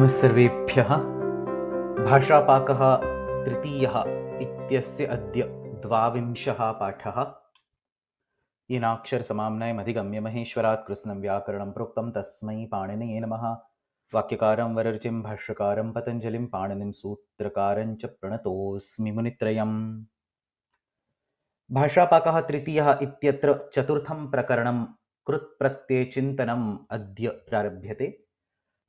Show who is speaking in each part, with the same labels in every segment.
Speaker 1: नमः सर्वेभ्यः। भाषापाकः तृतीयः इत्यस्य अद्य द्वाविंशः पाठः। येनाक्षरसमाम्नायम् अधिगम्य महेश्वरात् कृत्स्नं व्याकरणं प्रोक्तं तस्मै पाणिनये नमः। वाक्यकारं वररुचिं, भाष्यकारं, पतञ्जलिं, पाणिनिं, सूत्रकारं च प्रणतोऽस्मि मुनित्रयम्। भाषापाकः तृतीयः इत्यत्र चतुर्थं प्रकरणं कृत्प्रत्ययचिन्तनम् अद्य प्रारभ्यते।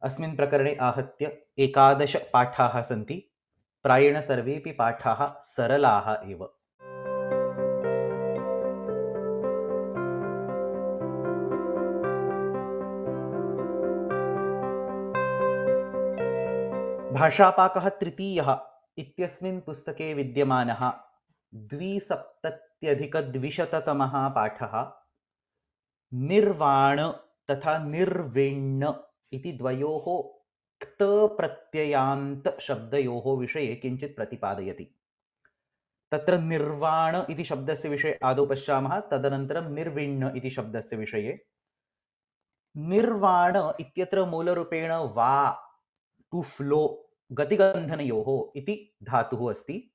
Speaker 1: अस्मिन् प्रकरणे आहत्य एकादश पाठाः सन्ति। प्रायेण सर्वेपि पाठाः सरलाः एव। भाषापाकः तृतीयः इत्यस्मिन् पुस्तके विद्यमानः द्विसप्तत्यधिकद्विशततमः पाठः। निर्वाण तथा निर्विण्ण इति द्वयोः क्तप्रत्ययान्तशब्दयोः विषये किञ्चित् प्रतिपादयति। तत्र निर्वाण इति शब्दस्य विषये आदौ पश्यामः, तदनन्तरं निर्विण्ण इति शब्दस्य विषये। निर्वाण इत्यत्र मूलरूपेण वा, टु फ्लो, गतिगन्धनयोः इति धातुः अस्ति।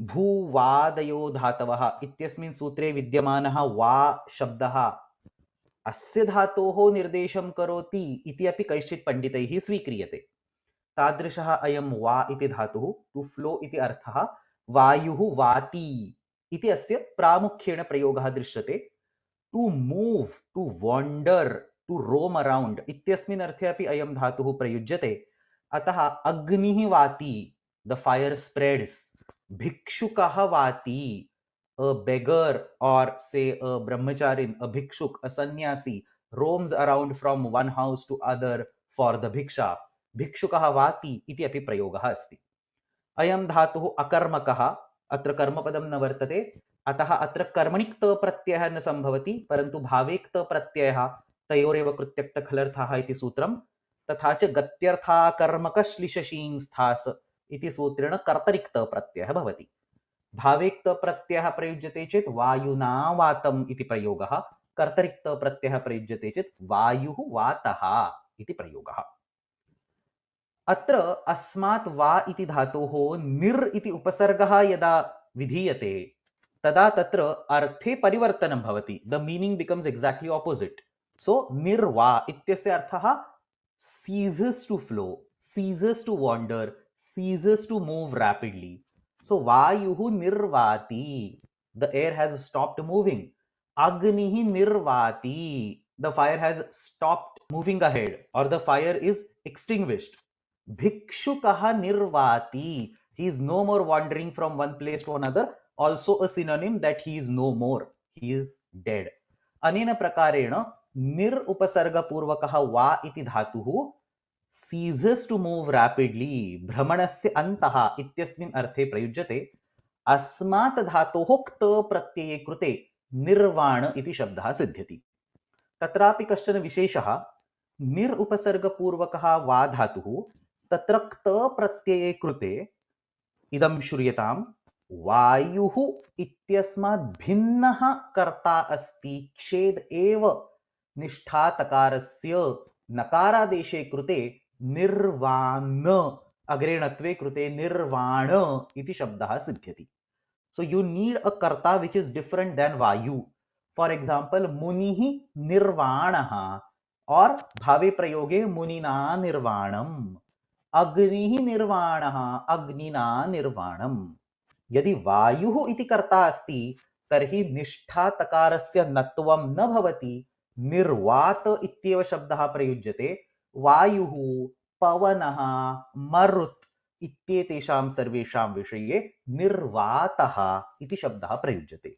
Speaker 1: भूवादयो धातवः इत्यस्मिन् सूत्रे विद्यमानः वा शब्दः अस्य धातोः निर्देशं करोति इति अपि कैश्चित् पण्डितैः स्वीक्रियते। तादृशः अयं वा इति धातुः टु फ्लो इति अर्थः वायुः वाति इति अस्य प्रामुख्येन प्रयोगः दृश्यते। To move to wander to roam around इत्यस्मिन् अर्थे अपि अयं धातुः प्रयुज्यते। अतः अग्निः वाति, द फायर् स्प्रेड्स्, भिक्षुकः वाति। A beggar or say a brahmacharin, a bhikshuk, a sannyasi roams around from one house to other for the bhiksha. भिक्षुकः वाति इति अपि प्रयोगः अस्ति अयं धातुः अकर्मकः अत्र कर्मपदं न वर्तते अतः अत्र कर्मणि क्तप्रत्ययः न सम्भवति परन्तु भावे क्तप्रत्ययः तयोरेव कृत्यक्तखलर्थाः इति सूत्रं तथा च गत्यर्थाकर्मकश्लिशशींस्थास् इति सूत्रेण कर्तरिक्तप्रत्ययः भवति भावेक्तप्रत्ययः प्रयुज्यते चेत् वायुना वातम् इति प्रयोगः, कर्तरिक्तप्रत्ययः प्रयुज्यते चेत् वायुः वातः इति प्रयोगः। अत्र अस्मात् वा इति धातोः निर् इति उपसर्गः यदा विधीयते, तदा तत्र अर्थे परिवर्तनं भवति। The meaning becomes exactly opposite so निर्वा इत्यस्य अर्थः ceases to flow ceases to wander ceases to move rapidly. So vayuhu nirvati the air has stopped moving agnihi nirvati the fire has stopped moving ahead or the fire is extinguished bhikshukah nirvati he is no more wandering from one place to another also a synonym that he is no more he is dead अनेन प्रकारेण निर् उपसर्गपूर्वकः वा इति धातुः ceases to move रापिड्लि, भ्रमणस्य अन्तः इत्यस्मिन् अर्थे प्रयुज्यते, अस्मात् धातोः क्त प्रत्यये कृते निर्वाण इति शब्दः सिद्ध्यति। तत्रापि कश्चन विशेषः, निर् उपसर्गपूर्वकः वा धातुः तत्र क्त प्रत्यये कृते इदं श्रूयतां वायुः इत्यस्मात् भिन्नः कर्ता अस्ति चेद् एव निष्ठातकारस्य नकारादेशे कृते निर्वाण, अग्रेणत्वे कृते निर्वाण इति शब्दः सिद्ध्यति। सो you need a karta which is different than vayu for example मुनिः निर्वाण और भावे प्रयोगे मुनिना निर्वाणम् अग्निः निर्वाणः अग्निना निर्वाणम् यदि वायुः इति कर्ता अस्ति, तर्हि निष्ठातकारस्य नत्वं न भवति। निर्वात इत्येव शब्दः प्रयुज्यते। वायुः, पवनः, मरुत् इत्येतेषां सर्वेषां विषये निर्वातः इति शब्दः प्रयुज्यते।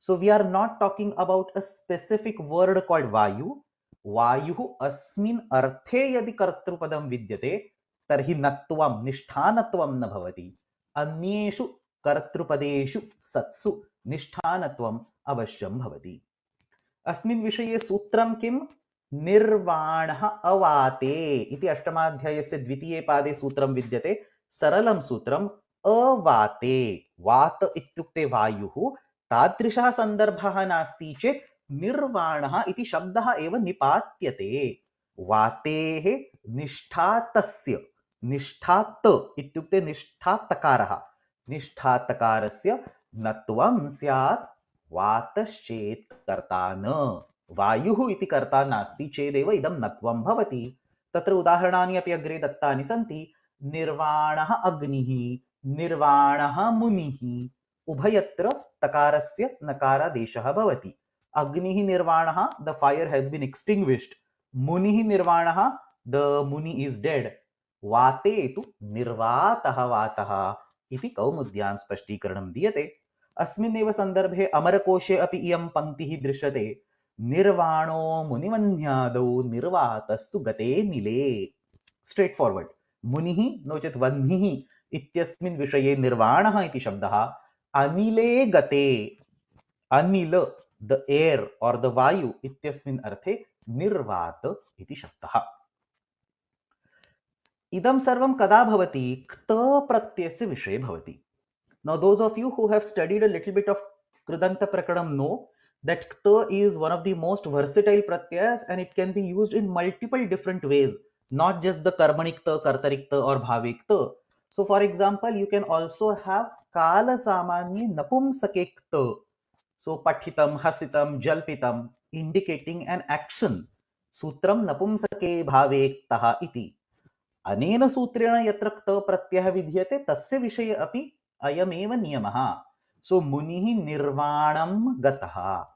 Speaker 1: So we are not talking about a specific word called vayu. वायुः अस्मिन् अर्थे यदि कर्तृपदं विद्यते, तर्हि नत्वं, निष्ठानत्वं न भवति। अन्येषु कर्तृपदेषु सत्सु निष्ठानत्वम् अवश्यं भवति। अस्मिन् विषये सूत्रं किं निर्वाणः अवाते इति अष्टमाध्यायस्य द्वितीये पादे सूत्रं विद्यते। सरलं सूत्रम् अवाते, वात इत्युक्ते वायुः। तादृशः सन्दर्भः नास्ति चेत् निर्वाणः इति शब्दः एव निपात्यते। वातेः निष्ठातस्य, निष्ठात इत्युक्ते निष्ठातकारः। निष्ठातकारस्य नत्वं स्यात्। वातश्चेत् कर्ता न। वायुः इति कर्ता नास्ति चेदेव इदं नत्वं भवति। तत्र उदाहरणानि अपि अग्रे दत्तानि सन्ति। निर्वाणः अग्निः, निर्वाणः मुनिः, उभयत्र तकारस्य नकारादेशः भवति। अग्निः निर्वाणः the fire has been extinguished मुनिः निर्वाणः द मुनि इज़ डेड वाते तु निर्वातः वातः इति कौमुद्यान् स्पष्टीकरणं दीयते। अस्मिन्नेव सन्दर्भे अमरकोशे अपि इयं पङ्क्तिः दृश्यते। निर्वाणो मुनिवन्यादौ निर्वातस्तु गते निले स्ट्रेट् फार्वर्ड् मुनिः, नो चेत् वह्निः इत्यस्मिन् विषये निर्वाणः इति शब्दः। अनिले गते। Anil the air or the vayu इत्यस्मिन् अर्थे निर्वात इति शब्दः। इदं सर्वं कदा भवति? क्त प्रत्ययस्य विषये भवति। Now, those of you who have studied a little bit of Kridanta Prakranam know that kta is one of the most versatile pratyayas and it can be used in multiple different ways, not just the karmanikta, kartarikta or bhavikta. So for example, you can also have kala samanya napumsakekta. So pathitam, hasitam, jalpitam, indicating an action. Sutram napumsake bhavektaha iti. अनेन सूत्रेण यत्र क्त प्रत्ययः विधीयते तस्य विषये अपि अयमेव नियमः। सो मुनिः निर्वाणं गतः।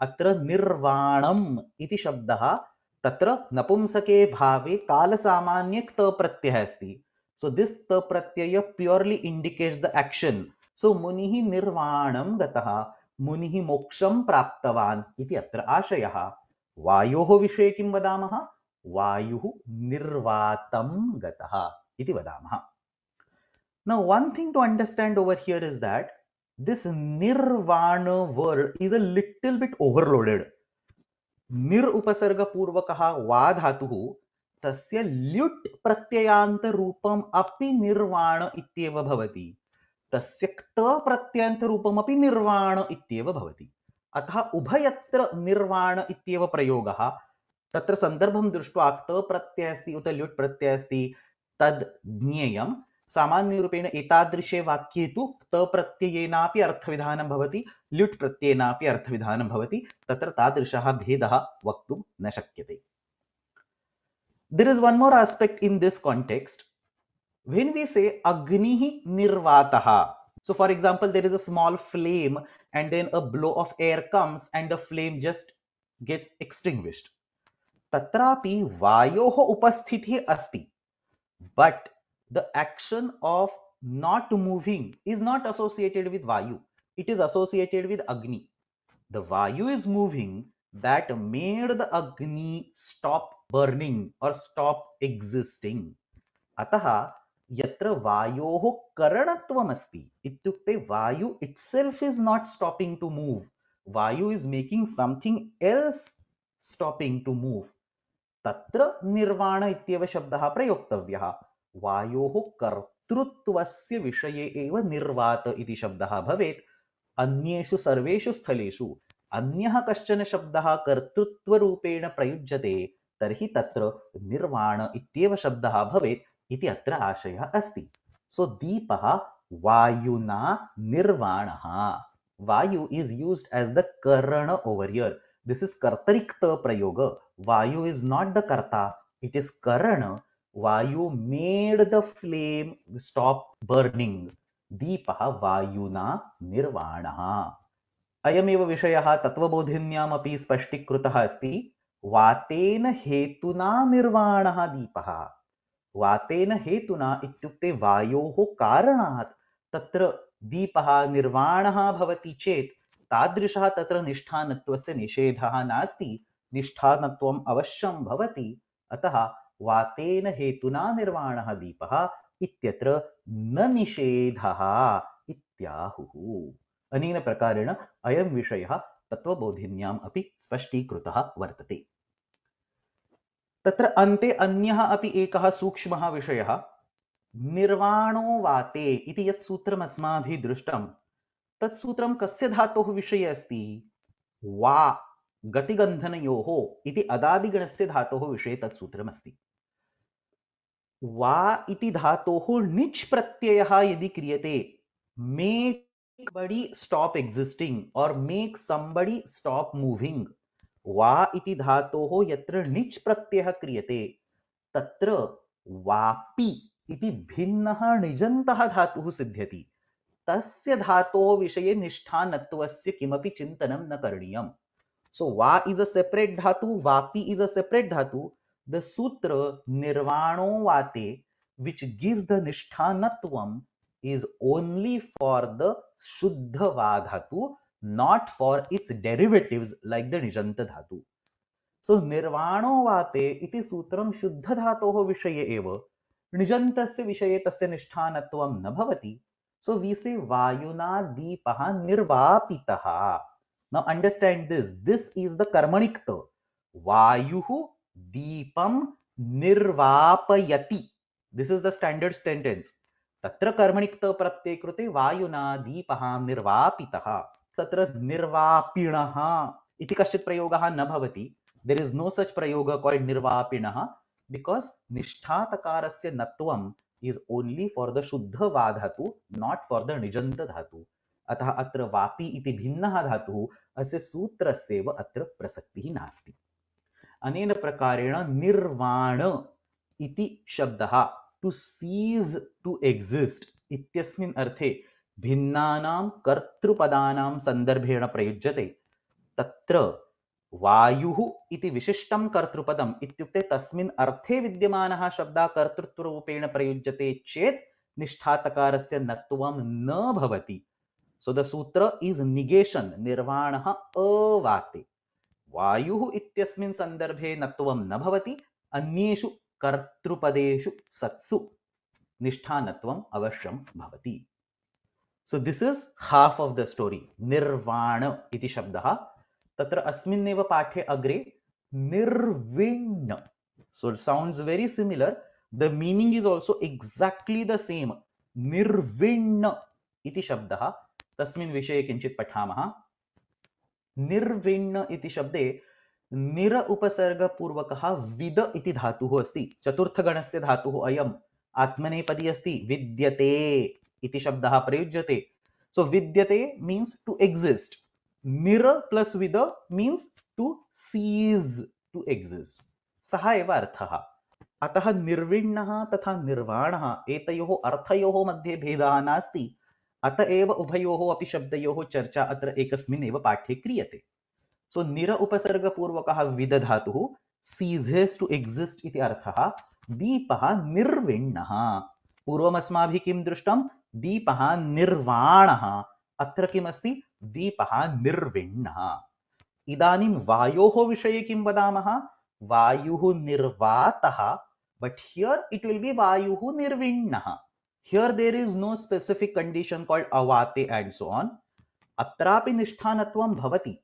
Speaker 1: अत्र निर्वाणम् इति शब्दः तत्र नपुंसके भावे कालसामान्य क्त प्रत्ययः अस्ति। सो दिस् त प्रत्यय purely indicates the action so मुनिः निर्वाणं गतः। मुनिः मोक्षं प्राप्तवान् इति अत्र आशयः। वायोः विषये किं वदामः? वायुः निर्वातं गतः इति वदामः। Now, one thing to understand over here is that this nirvana word is a little bit overloaded. निर उपसर्ग पूर्वकः वा धातुः तस्य ल्युट् प्रत्ययान्तरूपम् अपि निर्वाण इत्येव भवति तस्य क्त निर्वाण इत्येव भवति अतः उभयत्र निर्वाण इत्येव प्रयोगः तत्र सन्दर्भं दृष्ट्वा प्रत्ययः अस्ति उत ल्युट् प्रत्ययः अस्ति तद् ज्ञेयं सामान्यरूपेण एतादृशे वाक्ये तु तप्रत्ययेनापि अर्थविधानं भवति, ल्युट् प्रत्ययेनापि अर्थविधानं भवति, तत्र तादृशः भेदः वक्तुं न शक्यते। There is one more aspect in this context when we say अग्निः निर्वातः so for example there is a small flame and then a blow of air comes and a flame just gets extinguished तत्रापि वायोः उपस्थितिः अस्ति but the action of not moving is not associated with Vayu. It is associated with Agni. The Vayu is moving that made the Agni stop burning or stop existing. Ataha yatra vayoho karanatvam Itukte Vayu itself is not stopping to move. Vayu is making something else stopping to move. Tatra nirvana ityeva shabdaha prayoktavyaha. वायोः कर्तृत्वस्य विषये एव निर्वात इति शब्दः भवेत्। अन्येषु सर्वेषु स्थलेषु अन्यः कश्चन शब्दः कर्तृत्वरूपेण प्रयुज्यते तर्हि तत्र निर्वाण इत्येव शब्दः भवेत् इति अत्र आशयः अस्ति। सो दीपः वायुना निर्वाणः। Vayu is used as the karana over here this is कर्तरिक्त prayoga vayu is not the karta. It is karana Vayu made the flame stop burning. Deepah Vayuna Nirvanaha. अयमेव विषयः, तत्त्वबोधिन्यामपि स्पष्टीकृतः अस्ति वातेन हेतुना निर्वाणः दीपः वातेन हेतुना इत्युक्ते वायोः कारणात् तत्र दीपः निर्वाणः भवति चेत् तादृशः तत्र निष्ठानत्वस्य निषेधः नास्ति निष्ठानत्वम् अवश्यं भवति अतः वातेन हेतुना निर्वाणः दीपः इत्यत्र न निषेधः इत्याहुः। अनेन प्रकारेण अयं विषयः तत्त्वबोधिन्याम् अपि स्पष्टीकृतः वर्तते। तत्र अन्ते अन्यः अपि एकः सूक्ष्मः विषयः, निर्वाणो वाते इति यत् सूत्रम् अस्माभिः दृष्टं तत् सूत्रं कस्य धातोः विषये अस्ति? वा, गतिगन्धनयोः इति अदादिगणस्य धातोः विषये तत् सूत्रमस्ति वा इति धातोः निच् प्रत्ययः यदि क्रियते मेक बडी स्टॉप एक्सिस्टिंग और मेक somebody स्टॉप मूविंग वा इति धातोः यत्र निच् प्रत्ययः क्रियते, तत्र वापि इति भिन्नः निजन्तः धातुः सिद्ध्यति। तस्य धातोः विषये निष्ठानत्वस्य किमपि चिन्तनं न करणीयम्। सो वा इज़ अ सेपरेट धातु, वापि is a separate dhatu the sutra निर्वाणो वाते which gives the nishthanatvam is only for the shuddha va dhatu not for its derivatives like the nijanta dhatu so nirvano vate iti sutram shuddha dhatoः विषये एव निजन्तस्य विषये तस्य निष्ठानत्वं न भवति so we say vayuna deepah nirvapitah now understand this this is the karmanikta vayuhu deepam nirvapayati this is the standard sentence. तत्र कर्मणिक्त प्रत्यय कृते वायुना दीपः निर्वापितः। तत्र निर्वापिणः इति कश्चित् प्रयोगः न भवति। There is no such prayoga called निर्वापिणः because निष्ठातकारस्य नत्वम् is only for the shuddha va dhatu not for the nijanta dhatu अतः अत्र वापि इति भिन्नः धातुः, अस्य सूत्रस्यैव अत्र प्रसक्तिः नास्ति। अनेन प्रकारेण निर्वाण इति शब्दः टु सीस् टु एक्सिस्ट् इत्यस्मिन् अर्थे भिन्नानां कर्तृपदानां सन्दर्भेण प्रयुज्यते। तत्र वायुः इति विशिष्टं कर्तृपदम् इत्युक्ते तस्मिन् अर्थे विद्यमानः शब्दः कर्तृत्वरूपेण प्रयुज्यते चेत् निष्ठातकारस्य नत्वं न भवति। सो द सूत्र इस् निगेशन् निर्वाणः अवाते वायुः इत्यस्मिन् सन्दर्भे नत्वं न भवति, अन्येषु कर्तृपदेषु सत्सु निष्ठानत्वम् अवश्यं भवति। So this is half of the story निर्वाण इति शब्दः। तत्र अस्मिन्नेव पाठे अग्रे निर्विण्ण। सो sounds very similar. The meaning is also exactly the same. निर्विण्ण इति शब्दः। तस्मिन् विषये किञ्चित् पठामः। निर्विण्ण इति शब्दे निर उपसर्गपूर्वकः विद इति धातुः अस्ति। चतुर्थगणस्य धातुः अयम् आत्मनेपदी अस्ति। विद्यते इति शब्दः प्रयुज्यते। सो विद्यते means to exist nir plus vid means to cease to exist सह एव अर्थः। अतः निर्विण्णः तथा निर्वाणः एतयोः अर्थयोः मध्ये भेदः नास्ति। अत एव उभयोः अपि शब्दयोः चर्चा अत्र एव पाठे क्रियते। सो निर उपसर्गपूर्वकः विद धातुः सीझेस् टु एक्सिस्ट इति अर्थः दीपः निर्विण्णः। पूर्वमस्माभिः किं दृष्टं? दीपः निर्वाणः। अत्र किमस्ति? दीपः निर्विण्णः। इदानीं वायोः विषये किं वदामः? वायुः निर्वातः but here it will be वायुः निर्विण्णः। Here there is no specific condition called अवाते and so on अत्रापि निष्ठानत्वं भवति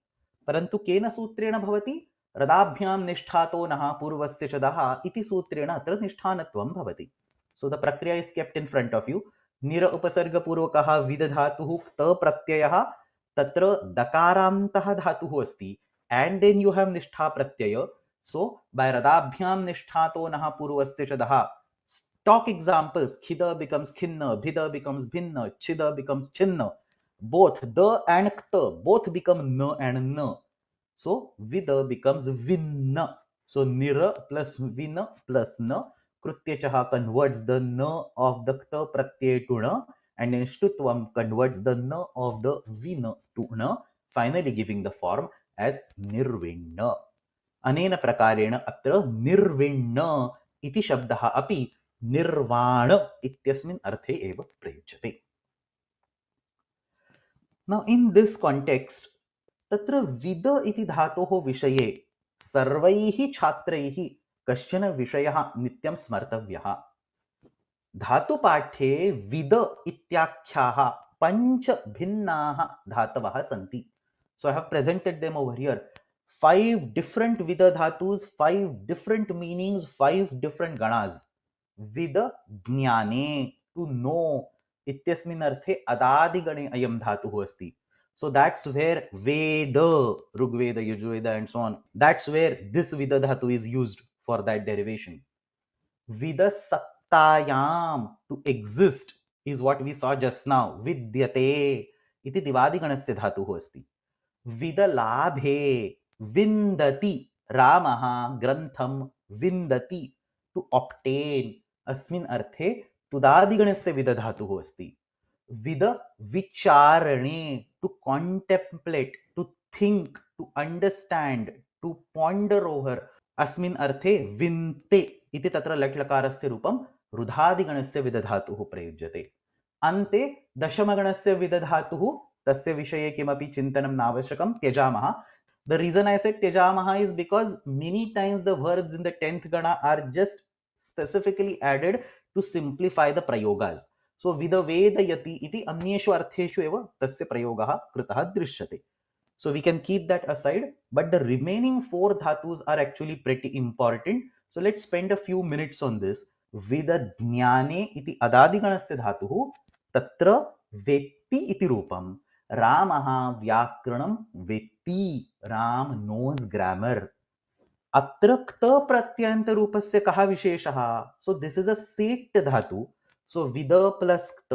Speaker 1: परन्तु केन सूत्रेण भवति रदाभ्यां निष्ठातो नः पूर्वस्य च दः इति सूत्रेण अत्र निष्ठानत्वं भवति so the prakriya is kept in front of you निर उपसर्गपूर्वकः विदधातुः त प्रत्ययः तत्र दकारान्तः धातुः अस्ति एंड देन यू हैव निष्ठा प्रत्यय सो बाय रदाभ्याम निष्ठातो नः पूर्वस्य च दः stock examples khida becomes khinna bhida becomes bhinna chida becomes chinna both the and kta both become na and na so vida becomes vinna so nira plus vina plus na krutyachah converts the na of the kta pratyay to na and then Shtutvam converts the na of the vina to na, finally giving the form as nirvinna. अनेन प्रकारेण अत्र निर्विण्ण इति शब्दः अपि निर्वाण इत्यस्मिन् अर्थे एव प्रयुज्यते। नौ इन् दिस् कोण्टेक्स्ट् तत्र विद इति धातोः विषये सर्वैः छात्रैः कश्चन विषयः नित्यं स्मर्तव्यः। धातुपाठ्ये विद इत्याख्याः पञ्च भिन्नाः धातवः सन्ति। So I have presented them over here five different vid dhatus five different meanings five different ganas vid ज्ञाने टू नो इत्यस्मिन् अदादिगणे अयम् धातुः अस्ति। So that's where Veda, Rigveda, Yajurveda and so on that's where this vid dhatu is used for that derivation vid सत्तायाम to exist is what we saw just now विद्यते इति दिवादिगणस्य धातुः अस्ति। विद लाभे, विन्दति, रामः ग्रंथम विन्दति टू ऑब्टेन अस्मिन् अर्थे तुदादिगणस्य विदधातुः अस्ति। With, विचारणे to contemplate to think to understand to ponder over अस्मिन् अर्थे विन्ते इति तत्र लट् लकारस्य रूपं रुधादिगणस्य विदधातुः प्रयुज्यते। अन्ते दशमगणस्य विदधातुः, तस्य विषये किमपि चिन्तनं नावश्यकं, त्यजामः। The reason I said Tejamaha is because many times the verbs in the 10th Gana are just specifically added to simplify the prayogas. So Vidavedayati iti अन्येषु अर्थेषु एव तस्य प्रयोगः कृतः दृश्यते. So we can keep that aside, but the remaining four dhatus are actually pretty important. So let's spend a few minutes on this. Vidajnane iti adadiganasya dhatuः तत्र वेत्ति इति रूपं रामः व्याकरणं वेत्ति राम नोज ग्रामर अत्र क्त प्रत्यंत रूपस्य कः विशेषः? सो दिस इज़ अ धातु. सो विद प्लस क्त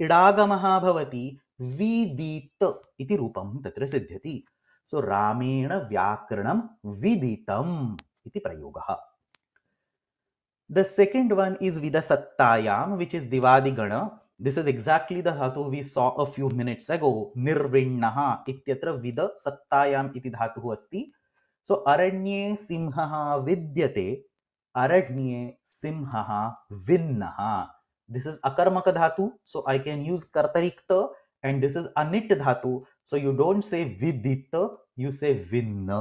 Speaker 1: इडागमः भवति, विदित इति रूपं तत्र सो रामेण व्याकरणं विदितम् इति the second one is with सत्तायां which is दिवादिगण. दिस इज़ एग्जैक्टली द धातु we saw a few minutes ago निर्विण्णः विद सत्तायां इति धातुः सो अरण्ये सिंह विद्यते अरण्ये सिंह विन्न दिस इज़ अकर्मक धातु सो आई कैन यूज़ कर्तरिक्त एंड दिस इज़ अनिट धातु सो यू डोंट से विदित you say विन्न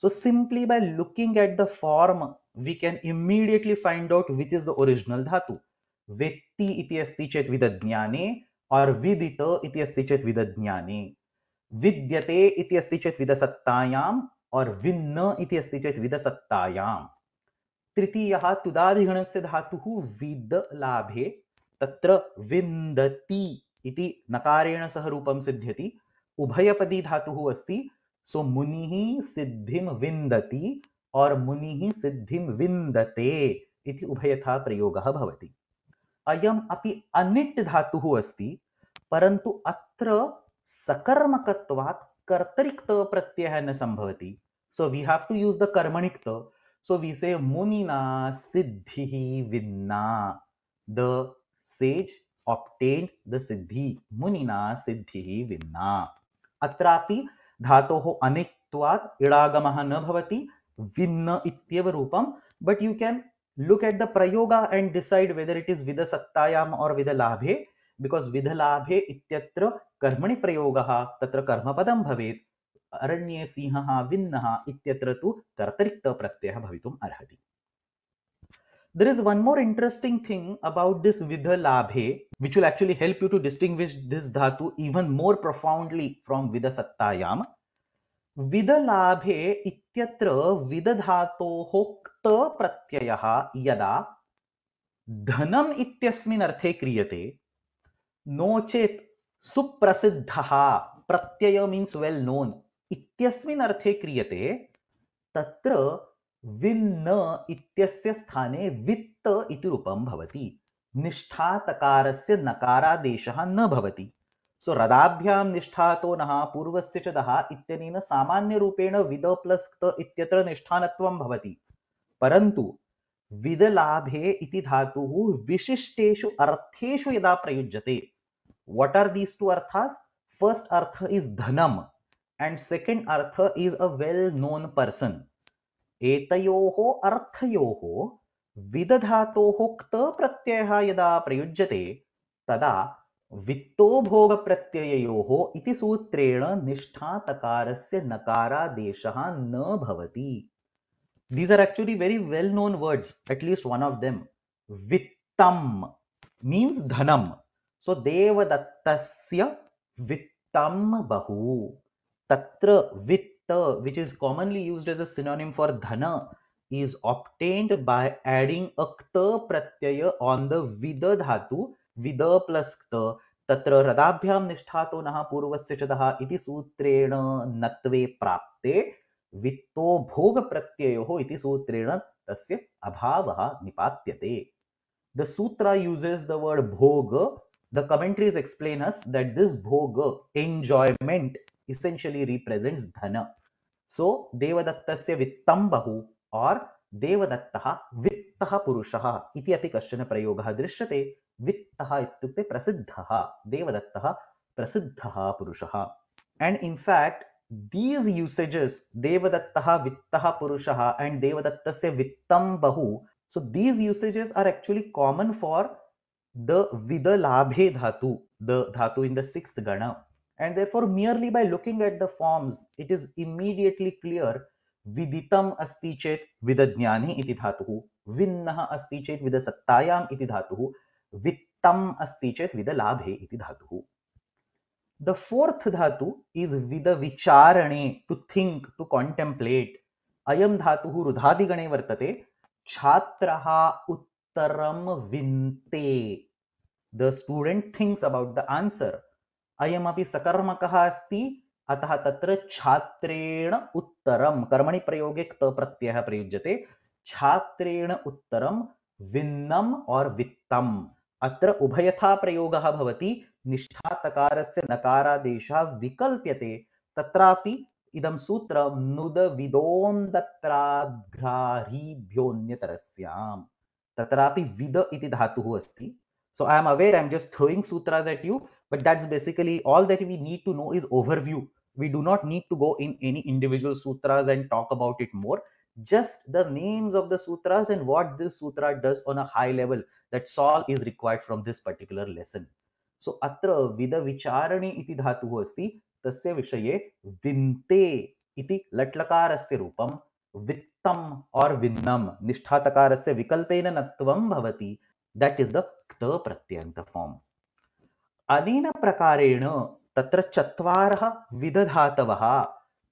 Speaker 1: so simply by looking at the form we can immediately find out which is the original धातु वेत्ति इति अस्ति चेत् विदज्ञाने और विदित इति अस्ति चेत् विदज्ञाने विद्यते इति अस्ति चेत् विदसत्तायाम् और विन्न इति अस्ति चेत् विदसत्तायाम्। तृतीयः, तुदादिगणस्य धातुः विदलाभे, तत्र विन्दति इति नकारेण सह रूपं सिद्ध्यति। उभयपदी धातुः अस्ति, सो मुनिः सिद्धिं विन्दति और मुनिः सिद्धिं विन्दते इति उभयथा प्रयोगः भवति। अयम अपि अनिट् धातुः अस्ति, परन्तु अत्र सकर्मकत्वात् कर्तरिक्त प्रत्ययः न सम्भवति so we have to use the कर्मणिक्त. So we say मुनिना सिद्धिः विन्ना. द सेज obtained द सिद्धि मुनिना सिद्धिः विन्ना. अत्रापि धातोः अनित्वात् इडागमः न भवति, विन्न इत्येव रूपं but you can look at the prayoga and decide whether it is vidha sattayam or vidha labhe. Because vidha labhe कर्मणि प्रयोगः तत्र कर्मपदं भवेत् अरण्ये सिंहः विन्नः इत्यत्र तु कर्तरिक्तप्रत्ययः भवितुम् अर्हति There is one more interesting thing about this vidha labhe, which will actually help you to distinguish this dhatu even more profoundly from vidha sattayam. विदलाभे इत्यत्र विदधातोः क्त प्रत्ययः यदा धनम् इत्यस्मिन् अर्थे क्रियते नो सुप्रसिद्ध, प्रत्यय मीन्स् वेल नोन इत्यस्मिन् अर्थे क्रियते, तत्र विन्न इत्यस्य स्थाने वित्त इति रूपं भवति, निष्ठातकारस्य नकारादेशः न भवति। सो रदाभ्यां निष्ठातो नः, पूर्वस्य च दः इत्यनेन सामान्यरूपेण विद प्लस् क्त इत्यत्र निष्ठानत्वं भवति। परन्तु विदलाभे इति धातुः विशिष्टेषु अर्थेषु यदा प्रयुज्यते what are these two arthas first artha is dhanam and second artha is a well known person एतयोः अर्थयोः विदधातोः क्त प्रत्ययः यदा प्रयुज्यते तदा वित्तो भोग प्रत्यययोः इति सूत्रेण निष्ठातकारस्य नकारादेशः न भवति these are actually very well known words at least one of them vittam means dhanam so devadatasya vittam bahu tatra vitta which is commonly used as a synonym for dhana is obtained by adding a kta pratyaya on the vida dhatu with plus क्त तत्र रदाभ्यां निष्ठातो नः पूर्वस्य च दः इति सूत्रेण नत्वे प्राप्ते वित्तो प्रत्ययोः इति सूत्रेण तस्य अभावः निपात्यते The sutra uses the word bhoga. the commentaries explain us that this bhoga, enjoyment, essentially represents dhana. So, Devadattasya vittam bahu or Devadattah vittah purushah iti api kashchana prayogah drishyate vittah ityukte prasiddhah Devadattah prasiddhah purushah. And in fact, these usages Devadattah vittah purushah and Devadattasya vittam bahu so these usages are actually common for the Vidalabhe dhatu, the dhatu in the sixth gana. And therefore, merely by looking at the forms, it is immediately clear viditam asti chet vidajnani iti dhatuhu, vinnah asti chet vidasattayam iti dhatuhu, vittam asti chet vidalabhe iti dhatuhu. The fourth dhatu is vidavicharane, to think, to contemplate. Ayam dhatuhu rudhadigane vartate, छात्रः उत्तरं विन्ते The student thinks about the answer अयमपि सकर्मकः अस्ति। अतः तत्र छात्रेण उत्तरं, कर्मणि प्रयोगे क्त प्रत्ययः प्रयुज्यते। छात्रेण उत्तरं विन्नम् और वित्तम्। अत्र उभयथा प्रयोगः भवति। निष्ठातकारस्य नकारादेशः विकल्प्यते। तत्रापि इदं सूत्रं नुदविदोन्दत्राघ्रारीभ्योऽन्यतरस्याम् तत्रापि विद इति धातुः अस्ति। so i am aware i'm just throwing sutras at you but that's basically all that we need to know is overview we do not need to go in any individual sutras and talk about it more just the names of the sutras and what this sutra does on a high level that's all is required from this particular lesson so atra vida vicharani iti dhatuh asti तस्य विषये विन्ते इति लट्लकारस्य रूपं वित्तम और विन्नम निष्ठातकारस्य विकल्पेन नत्वं भवति that is the क्त प्रत्ययन्त फॉर्म अनेन प्रकारेण तत्र चत्वारः विदधातवः।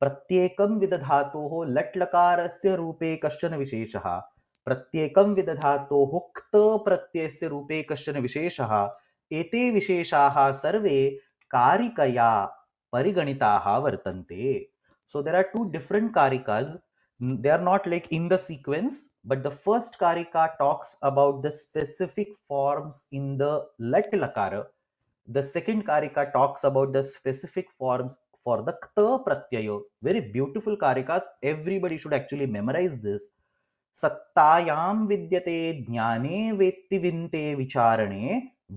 Speaker 1: प्रत्येकं विदधातोः लट्लकारस्य रूपे कश्चन विशेषः। प्रत्येकं विदधातोः क्त प्रत्ययस्य रूपे कश्चन विशेषः। एते विशेषाः सर्वे कारिकया परिगणिताः वर्तन्ते। So, there are two different karikas they are not like in the sequence but the first karika talks about the specific forms in the lat lakara the second karika talks about the specific forms for the kta pratyaya very beautiful karikas everybody should actually memorize this sattayam vidyate jnane vetti vinte vicharane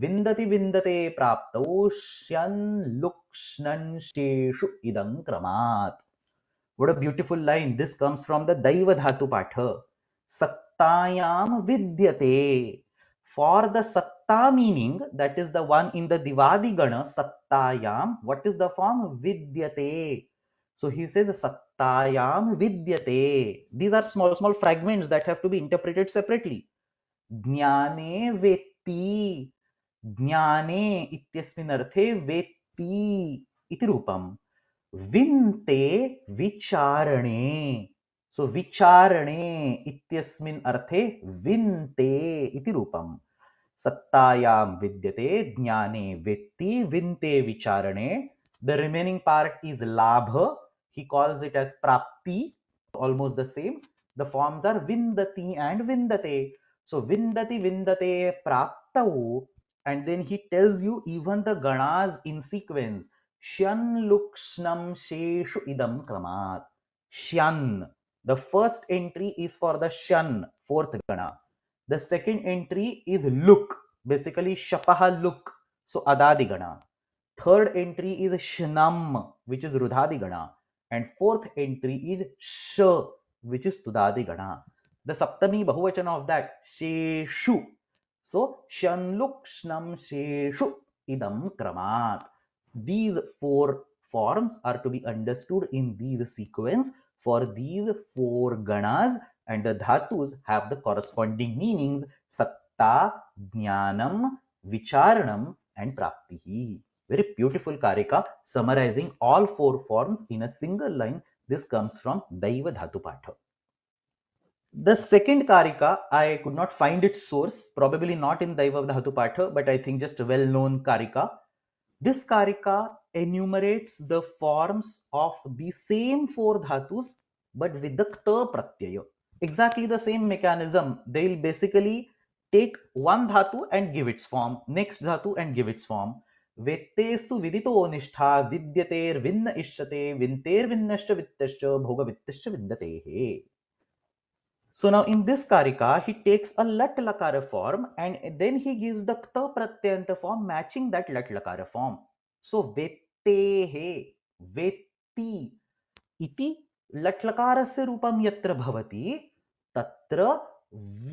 Speaker 1: विन्दति विन्दते प्राप्तौ श्यन्लुक्ष्णन्शेषु idam kramat. What a beautiful line. This comes from the Daiva Dhatu Patha. Sattayam vidyate. For the satta meaning, that is the one in the Divadi Gana, sattayam, what is the form? Vidyate. So he says sattayam vidyate. These are small, small fragments that have to be interpreted separately. Jnane vetti. ज्ञाने इत्यस्मिन् अर्थे वेत्ति इति रूपम् विन्ते विचारणे। सो विचारणे इत्यस्मिन् अर्थे विन्ते इति रूपम्। सत्तायां विद्यते, ज्ञाने वित्ति विन्ते विचारणे। द रिमेनिंग पार्ट इज़ लाभ। ही कॉल्स इट एज प्राप्ति। Almost the same the forms are विन्दति एंड विन्दते। सो विन्दति, विन्दते, प्राप्तौ। And then he tells you even the गणास in sequence shan lukshnam sheshu idam kramat shan the first entry is for the shan fourth gana the second entry is look basically shapaha look so adadi gana third entry is shnam which is rudhadi gana and fourth entry is sh which is tudadi gana the saptami bahuvachana of that sheshu so, Shanlukshnam Sheshu Idam Kramat. These four forms are to be understood in these sequence for these four ganas and the dhatus have the corresponding meanings Satta, Jnanam, Vicharanam and Praptihi. Very beautiful Karika summarizing all four forms in a single line. This comes from Daiva Dhatu Patha. The second Karika, I could not find its source, probably not in Daiva Dhatu but I think just a well-known Karika. This Karika enumerates the forms of the same four dhatus, but with the Kta Pratyaya. Exactly the same mechanism. They'll basically take one dhatu and give its form, next dhatu and give its form. वेत्तेस्तु विदितो निष्ठा विद्यतेर विन्न इष्यते विन्तेर विन्नश्च वित्तश्च भोग वित्तश्च विन्दतेः So now in this karika, he takes a lat lakara form and then he gives the kta pratyanta form matching that lat lakara form. So vettehe, vetti iti lat lakarasya rupam yatra bhavati tatra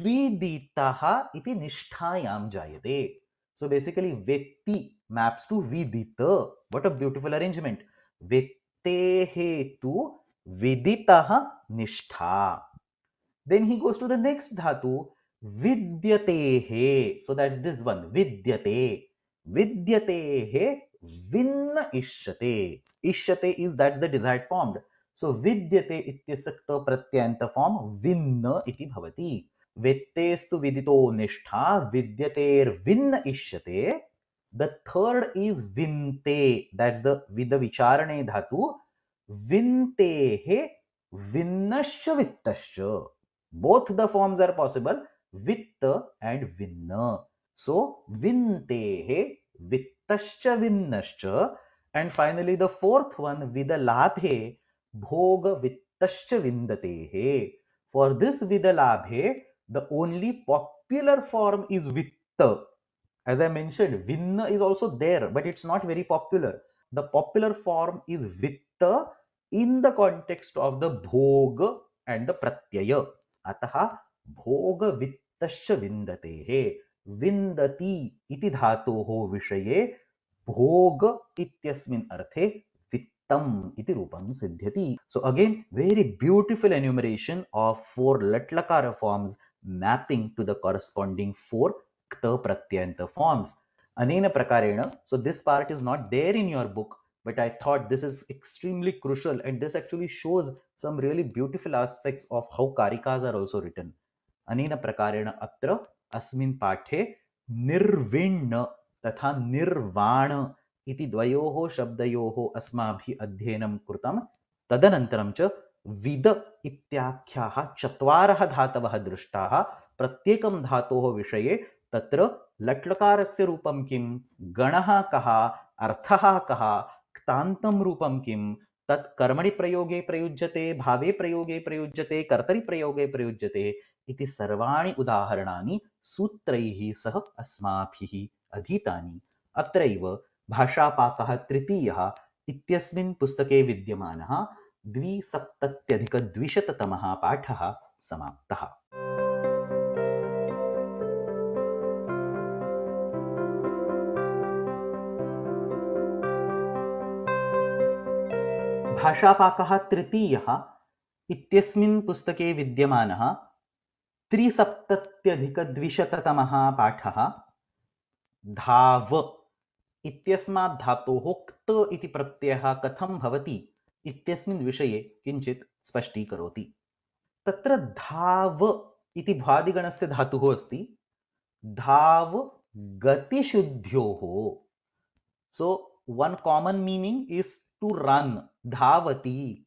Speaker 1: viditaha iti nishtayam jayate. So basically vetti maps to vidita. What a beautiful arrangement. Vettehe tu viditaha nishtha. Then he goes to the next dhatu, vidyatehe. So that's this one, vidyate. Vidyatehe vinna ishyate. Ishyate is that's the desired form. So vidyate ityasakta pratyanta form vinna iti bhavati. Vettestu vidito nishtha vidyater vinna ishyate. The third is vinte. That's the with vicharane dhatu. Vintehe vinnascha vittascha both the forms are possible vitta and vinna. So vintehe vittascha vinnascha and finally the fourth one vidalabhe bhoga vittascha vindatehe. For this vidalabhe the only popular form is vitta. As i mentioned vinna is also there but it's not very popular. The popular form is vitta in the context of the bhoga and the pratyaya अतः भोगवित्तश्च विन्दतेः विन्दति इति धातोः विषये भोग इत्यस्मिन् अर्थे वित्तम इति रूपं सिद्ध्यति। So again very beautiful enumeration of four लट्लकार forms mapping to the corresponding four क्त प्रत्ययंत फॉर्म्स अनेन प्रकारेण so this part is not there in your book but I thought this is extremely crucial and this actually shows some really beautiful aspects of how karikas are also written. Anena prakarena atra asmin pathe nirvinna तथा निर्वाण इति द्वयोः शब्दयोः अस्माभिः अध्ययनं कृतं तदनन्तरं च with इत्याख्याः चत्वारः धातवः दृष्टाः प्रत्येकं धातोः विषये तत्र लट्लकारस्य रूपं किं गणः कः अर्थः कः क्तान्तं रूपं किं? तत् कर्मणि प्रयोगे प्रयुज्यते, भावे प्रयोगे प्रयुज्यते, कर्तरि प्रयोगे प्रयुज्यते इति सर्वाणि उदाहरणानि सूत्रैः सह अस्माभिः अधीतानि। अत्रैव भाषापाकः तृतीयः इत्यस्मिन् पुस्तके विद्यमानः द्विसप्तत्यधिकद्विशततमः पाठः समाप्तः। भाषापाकः तृतीयः इत्यस्मिन् पुस्तके विद्यमानः त्रिसप्तत्यधिकद्विशततमः पाठः धाव इत्यस्मात् धातोः क्त इति प्रत्ययः कथं भवति इत्यस्मिन् विषये किञ्चित् स्पष्टीकरोति। तत्र धाव इति भ्वादिगणस्य धातुः अस्ति। धाव गतिशुद्ध्योः। सो one common meaning is to run dhavati.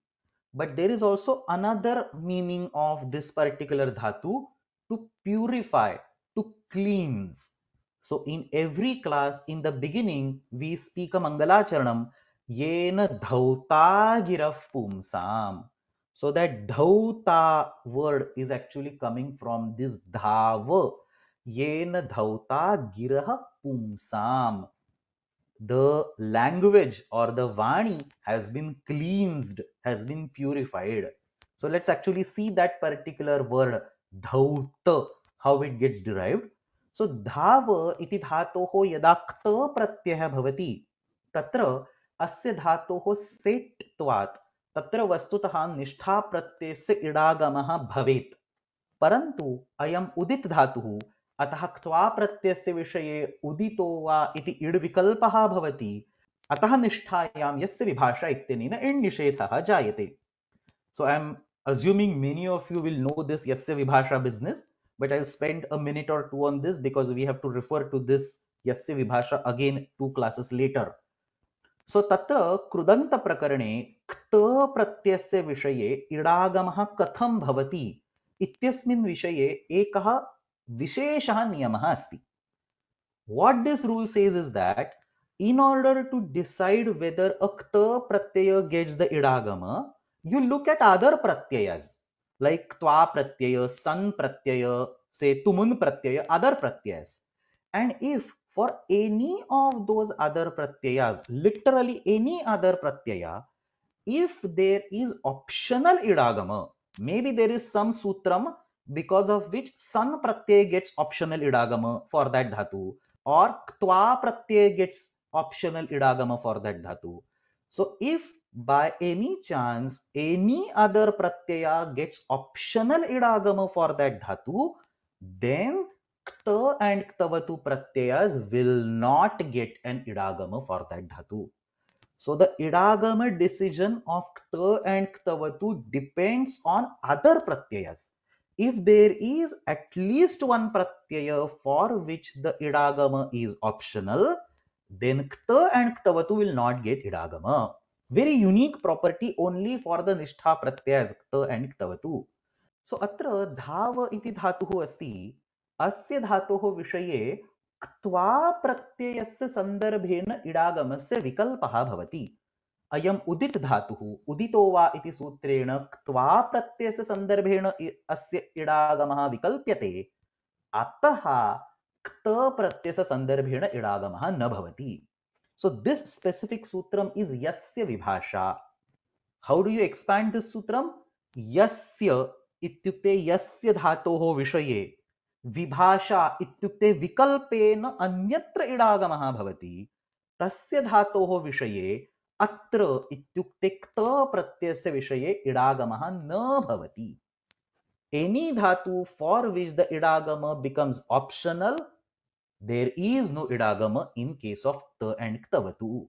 Speaker 1: But there is also another meaning of this particular dhatu to purify, to cleanse. So in every class, in the beginning, we speak a Mangalacharanam, yena dhauta giraf pumsam. So that dhauta word is actually coming from this dhava. Yena dhauta girah pumsam the language or the vani has been cleansed, has been purified. So let's actually see that particular word dhauta, how it gets derived. So dhav iti dhatoho yadakta pratyah bhavati. Tatra अस्य धातोः सेट्त्वात् तत्र वस्तुतः निष्ठा प्रत्ययस्य इडागमः भवेत् परन्तु अयम् उदित धातुः अतः क्वा प्रत्यस्य विषये उदितो वा अतः निष्ठायां यस्य विभाषा इत्यनेन इण् निषेधः जायते। So I am assuming many of you will know this यस्य विभाषा business but I spend a minute or two on this because we have to refer to this यस्य विभाषा again two classes later so तत्र कृदन्तप्रकरणे क्त प्रत्ययस्य विषये इडागमः कथं भवति इत्यस्मिन् विषये एकः विशेषः नियमः अस्ति what this rule says is that in order to decide whether a kta pratyaya gets the idagama you look at other pratyayas like twa pratyaya san pratyaya say tumun pratyaya other pratyayas and if for any of those other pratyayas literally any other pratyaya if there is optional idagama maybe there is some sutram because of which san pratyay gets optional idagama for that dhatu or twa pratyay gets optional idagama for that dhatu so if by any chance any other pratyaya gets optional idagama for that dhatu then kta and ktavatu pratyayas will not get an idagama for that dhatu so the idagama decision of kta and ktavatu depends on other pratyayas. If there is at least one pratyaya for which the idagama is optional, then kta and ktavatu will not get idagama. Very unique property only for the nishtha pratyayas kta and ktavatu. So atra dhava iti dhatuः अस्ति अस्य धातोः विषये क्त्वा प्रत्ययस्य सन्दर्भेन इडागमस्य विकल्पः भवति अयम् उदित धातुः। उदितो वा इति सूत्रेण क्त्वा प्रत्ययस्य सन्दर्भेण अस्य इडागमः विकल्प्यते। अतः क्त प्रत्ययस्य सन्दर्भेण इडागमः न भवति। So this specific sutram is yasya vibhasha how do you expand this sutram yasya ityukte yasya dhatoh vishaye विभाषा इत्युक्ते विकल्पेन अन्यत्र इडागमः भवति। तस्य धातोः विषये अत्र इत्युक्ते क्त प्रत्ययस्य विषये इडागमः न भवति. एनी धातु for which the इडागम becomes optional there is no इडागम in case of त एंड क्तवतु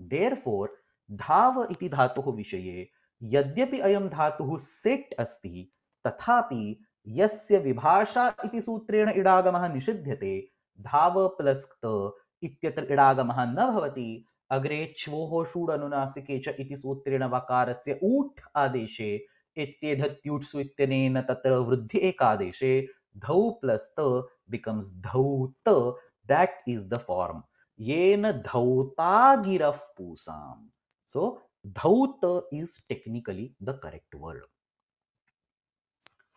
Speaker 1: देयरफॉर धाव इति धातुः विषये यद्यपि अयं धातुः सेट् अस्ति, तथापि यस्य विभाषा इति सूत्रेण इडागमः निषिध्यते, धाव प्लस् क्त इत्यत्र इडागमः न भवति अग्रे छ्वो षूड अनुनासिके च इति सूत्रेण वकारस्य ऊठ् आदेशे, इत्येधत्यूट्सु इत्यनेन वृद्धि एकादेशे, धौ प्लस् त becomes धौत that is the form येन धौता गिरफ पूसाम so धौत is technically the correct word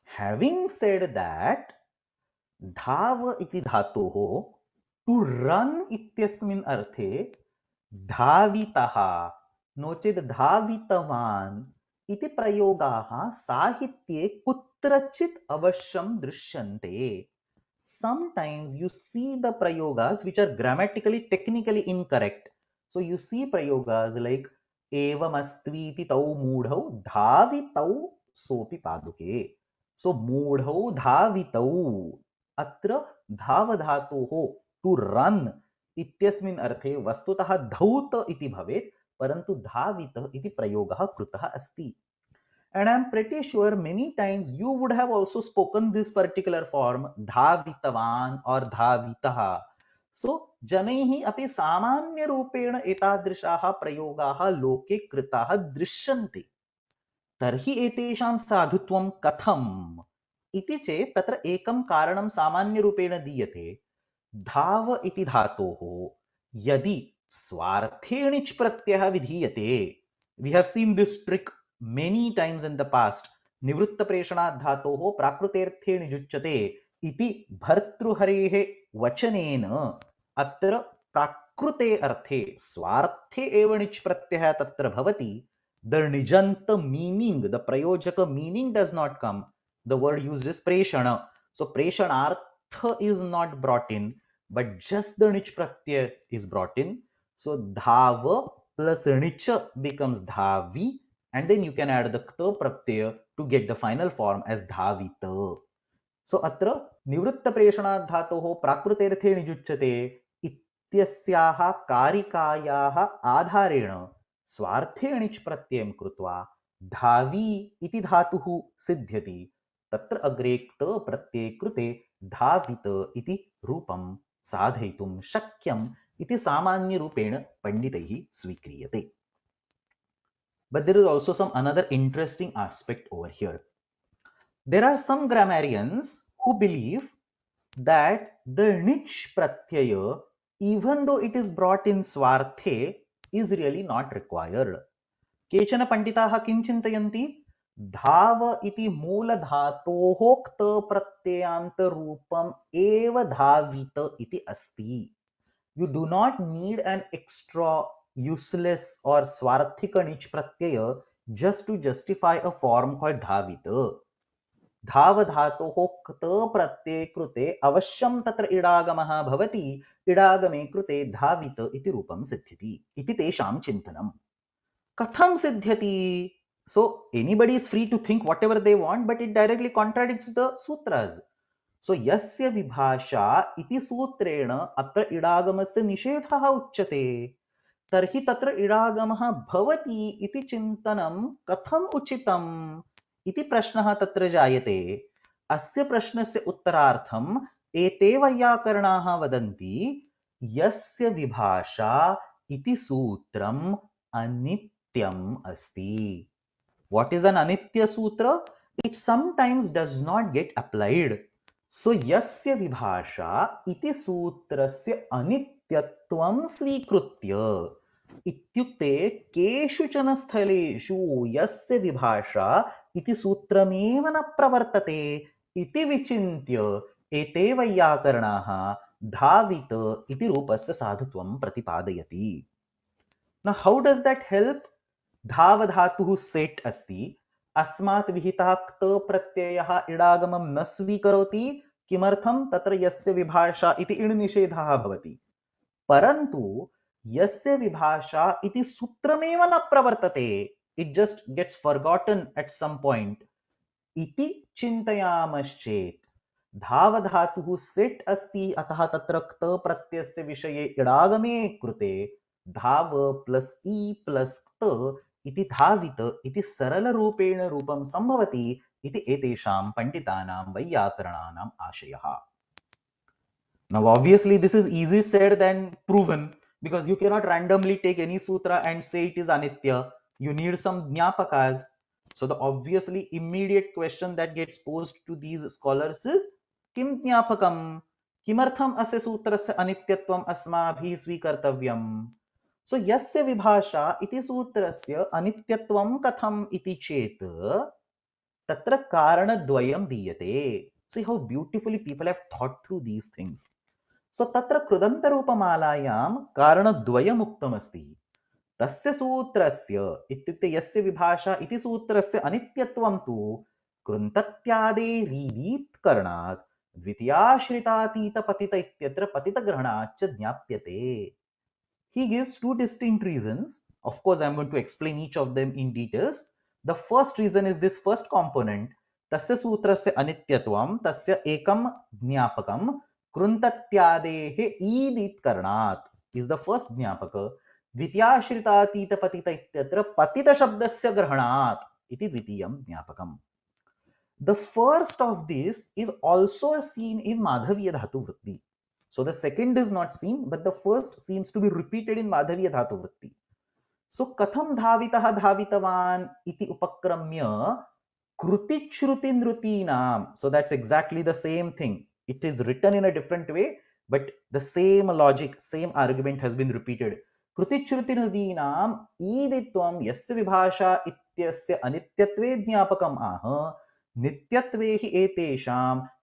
Speaker 1: having said that धाव इति धातोः टू रन इत्यस्मिन् अर्थे धावितः नो चेत् धावितवान् इति प्रयोगाः साहित्ये कुत्रचित् अवश्यं दृश्यन्ते sometimes you see the prayogas which are grammatically technically incorrect so you see prayogas like evam astviti tau moodhau dhavitau sopi paduke so सो मूढ़ौ धावितौ अत्र धावधातोः टु रन् इत्यस्मिन् अर्थे वस्तुतः धौत इति भवेत्, परन्तु धावित इति प्रयोगः कृतः अस्ति। And i'm pretty sure many times you would have also spoken this particular form dhavitavan or dhavitah so, जनैः अपि सामान्यरूपेण एतादृशाः प्रयोगाः लोके कृताः दृश्यन्ते। तर्हि एतेषां साधुत्वं कथम्? इति चेत् तत्र एकं कारणं सामान्यरूपेण दीयते। धाव इति धातोः यदि स्वार्थेणिच् प्रत्ययः विधीयते we have seen this trick many times in the past निवृत्तप्रेषणात् धातोः प्राकृतेऽर्थे निजुच्यते इति भर्तृहरेः वचनेन अत्र प्राकृते अर्थे स्वार्थे एव णिच् प्रत्ययः तत्र भवति the nijanta meaning, the prayojaka meaning does not come. The word used is preshana. So preshanartha is not brought in, but just the nich pratyay is brought in. So dhava plus nicha becomes dhavi, and then you can add the kta pratyay to get the final form as dhavita. So atra निवृत्त प्रेषणात् धातोः प्राकृतेर्थे निजुच्यते इत्यस्याः कारिकायाः आधारेण स्वार्थे अणिच् प्रत्ययं कृत्वा धावी इति धातुः सिद्ध्यति तत्र अग्रेक्त प्रत्यय कृते धावित इति रूपं साधयितुं शक्यम् इति सामान्य रूपेण पण्डितैः स्वीक्रियते। But there is also some another interesting aspect over here there are some grammarians who believe that the णिच् Pratyaya even दो इट इज़ ब्रॉट इन स्वार्थे इज़ रियली नॉट रिक्वायर्ड केचन पंडिताः किं चिन्तयन्ति? धाव इति मूलधातोः क्तप्रत्ययान्तरूपम् एव धावित इति अस्ति। You do not need an extra useless or swarthika nich pratyaya just to justify a form called dhavita धाव धातोः क्त प्रत्यये कृते अवश्यं तत्र इडागमः भवति। इडागमे कृते धावित इति रूपं सिद्ध्यति। इति तेषां चिन्तनं कथं सिद्ध्यति? So, anybody is free to think whatever they want, but it directly contradicts the sutras. सो यस्य विभाषा इति सूत्रेण अत्र इडागमस्य निषेधः उच्यते तर्हि तत्र इडागमः भवति इति चिन्तनं कथम् उचितम् इति प्रश्नः तत्र जायते अस्य प्रश्नस्य उत्तरार्थम् एते वैयाकरणाः वदन्ति यस्य विभाषा इति सूत्रम् अनित्यम् अस्ति वाट् इस् अन् अनित्य सूत्र it sometimes does not get applied so यस्य विभाषा इति सूत्रस्य अनित्यत्वं स्वीकृत्य इत्युक्ते केषुचन स्थलेषु यस्य विभाषा इति सूत्रमेव न प्रवर्तते इति विचिन्त्य एते वैयाकरणाः धावित इति रूपस्य साधुत्वं प्रतिपादयति न हौ डस् दट् हेल्प् धावधातुः सेट् अस्ति। अस्मात् विहितः क्त प्रत्ययः इडागमं न स्वीकरोति। किमर्थं? तत्र यस्य विभाषा इति इण् निषेधः भवति। परन्तु यस्य विभाषा इति सूत्रमेव न प्रवर्तते। It just gets forgotten at some point इति चिन्तयामश्चेत्। धावधातुः सेट् अस्ति। अतः तत्र क्त प्रत्ययस्य विषये इडागमे कृते धाव प्लस् इ प्लस् क्त इति धावित इति सरलरूपेण रूपं सम्भवति इति एतेषां पण्डितानां वैयाकरणानाम् आशयः Now, obviously, this is easy said than proven because you cannot randomly take any sutra and say it is anitya. You need some jnapakas. So, the obviously immediate question that gets posed to these scholars is kim jnapakam? किमर्थम अस्य सूत्रस्य अनित्यत्वम् अस्माभिः स्वीकर्तव्यम् सो यस्य विभाषा इति सूत्रस्य अनित्यत्वं कथम् इति चेत् तत्र कारणद्वयं दीयते see how beautifully people have thought through these things so तत्र कृदन्तरूपमालायां कारणद्वयमुक्तमस्ति तस्य सूत्रस्य इत्युक्ते यस्य विभाषा इति सूत्रस्य अनित्यत्वं तु कृन्तत्यादेरीदीत् करणात् द्वितीयाश्रितातीतपतित इत्यत्र पतितग्रहणाच्च ज्ञाप्यते he gives two distinct reasons. Of course, I'm going to explain each of them in details. The first reason is this first component. तस्य सूत्रस्य अनित्यत्वं तस्य एकं ज्ञापकं कृन्तत्यादेः ईदित्करणात् इस् द फर्स्ट ज्ञापक द्वितीयाश्रितातीतपतित इत्यत्र पतितशब्दस्य ग्रहणात् इति द्वितीयं ज्ञापकम् The first of this is also seen in Madhavya Dhatu Vritti. So the second is not seen, but the first seems to be repeated in Madhavya Dhatu Vritti. So katham dhavitaha dhavitavan iti upakramya kruti shruti nrutinam. So that's exactly the same thing. It is written in a different way, but the same logic, same argument has been repeated. Kruti shruti nrutinam iditvam yasya vibhasha ityasya anityatve jnapakam aha nityatvehi etesham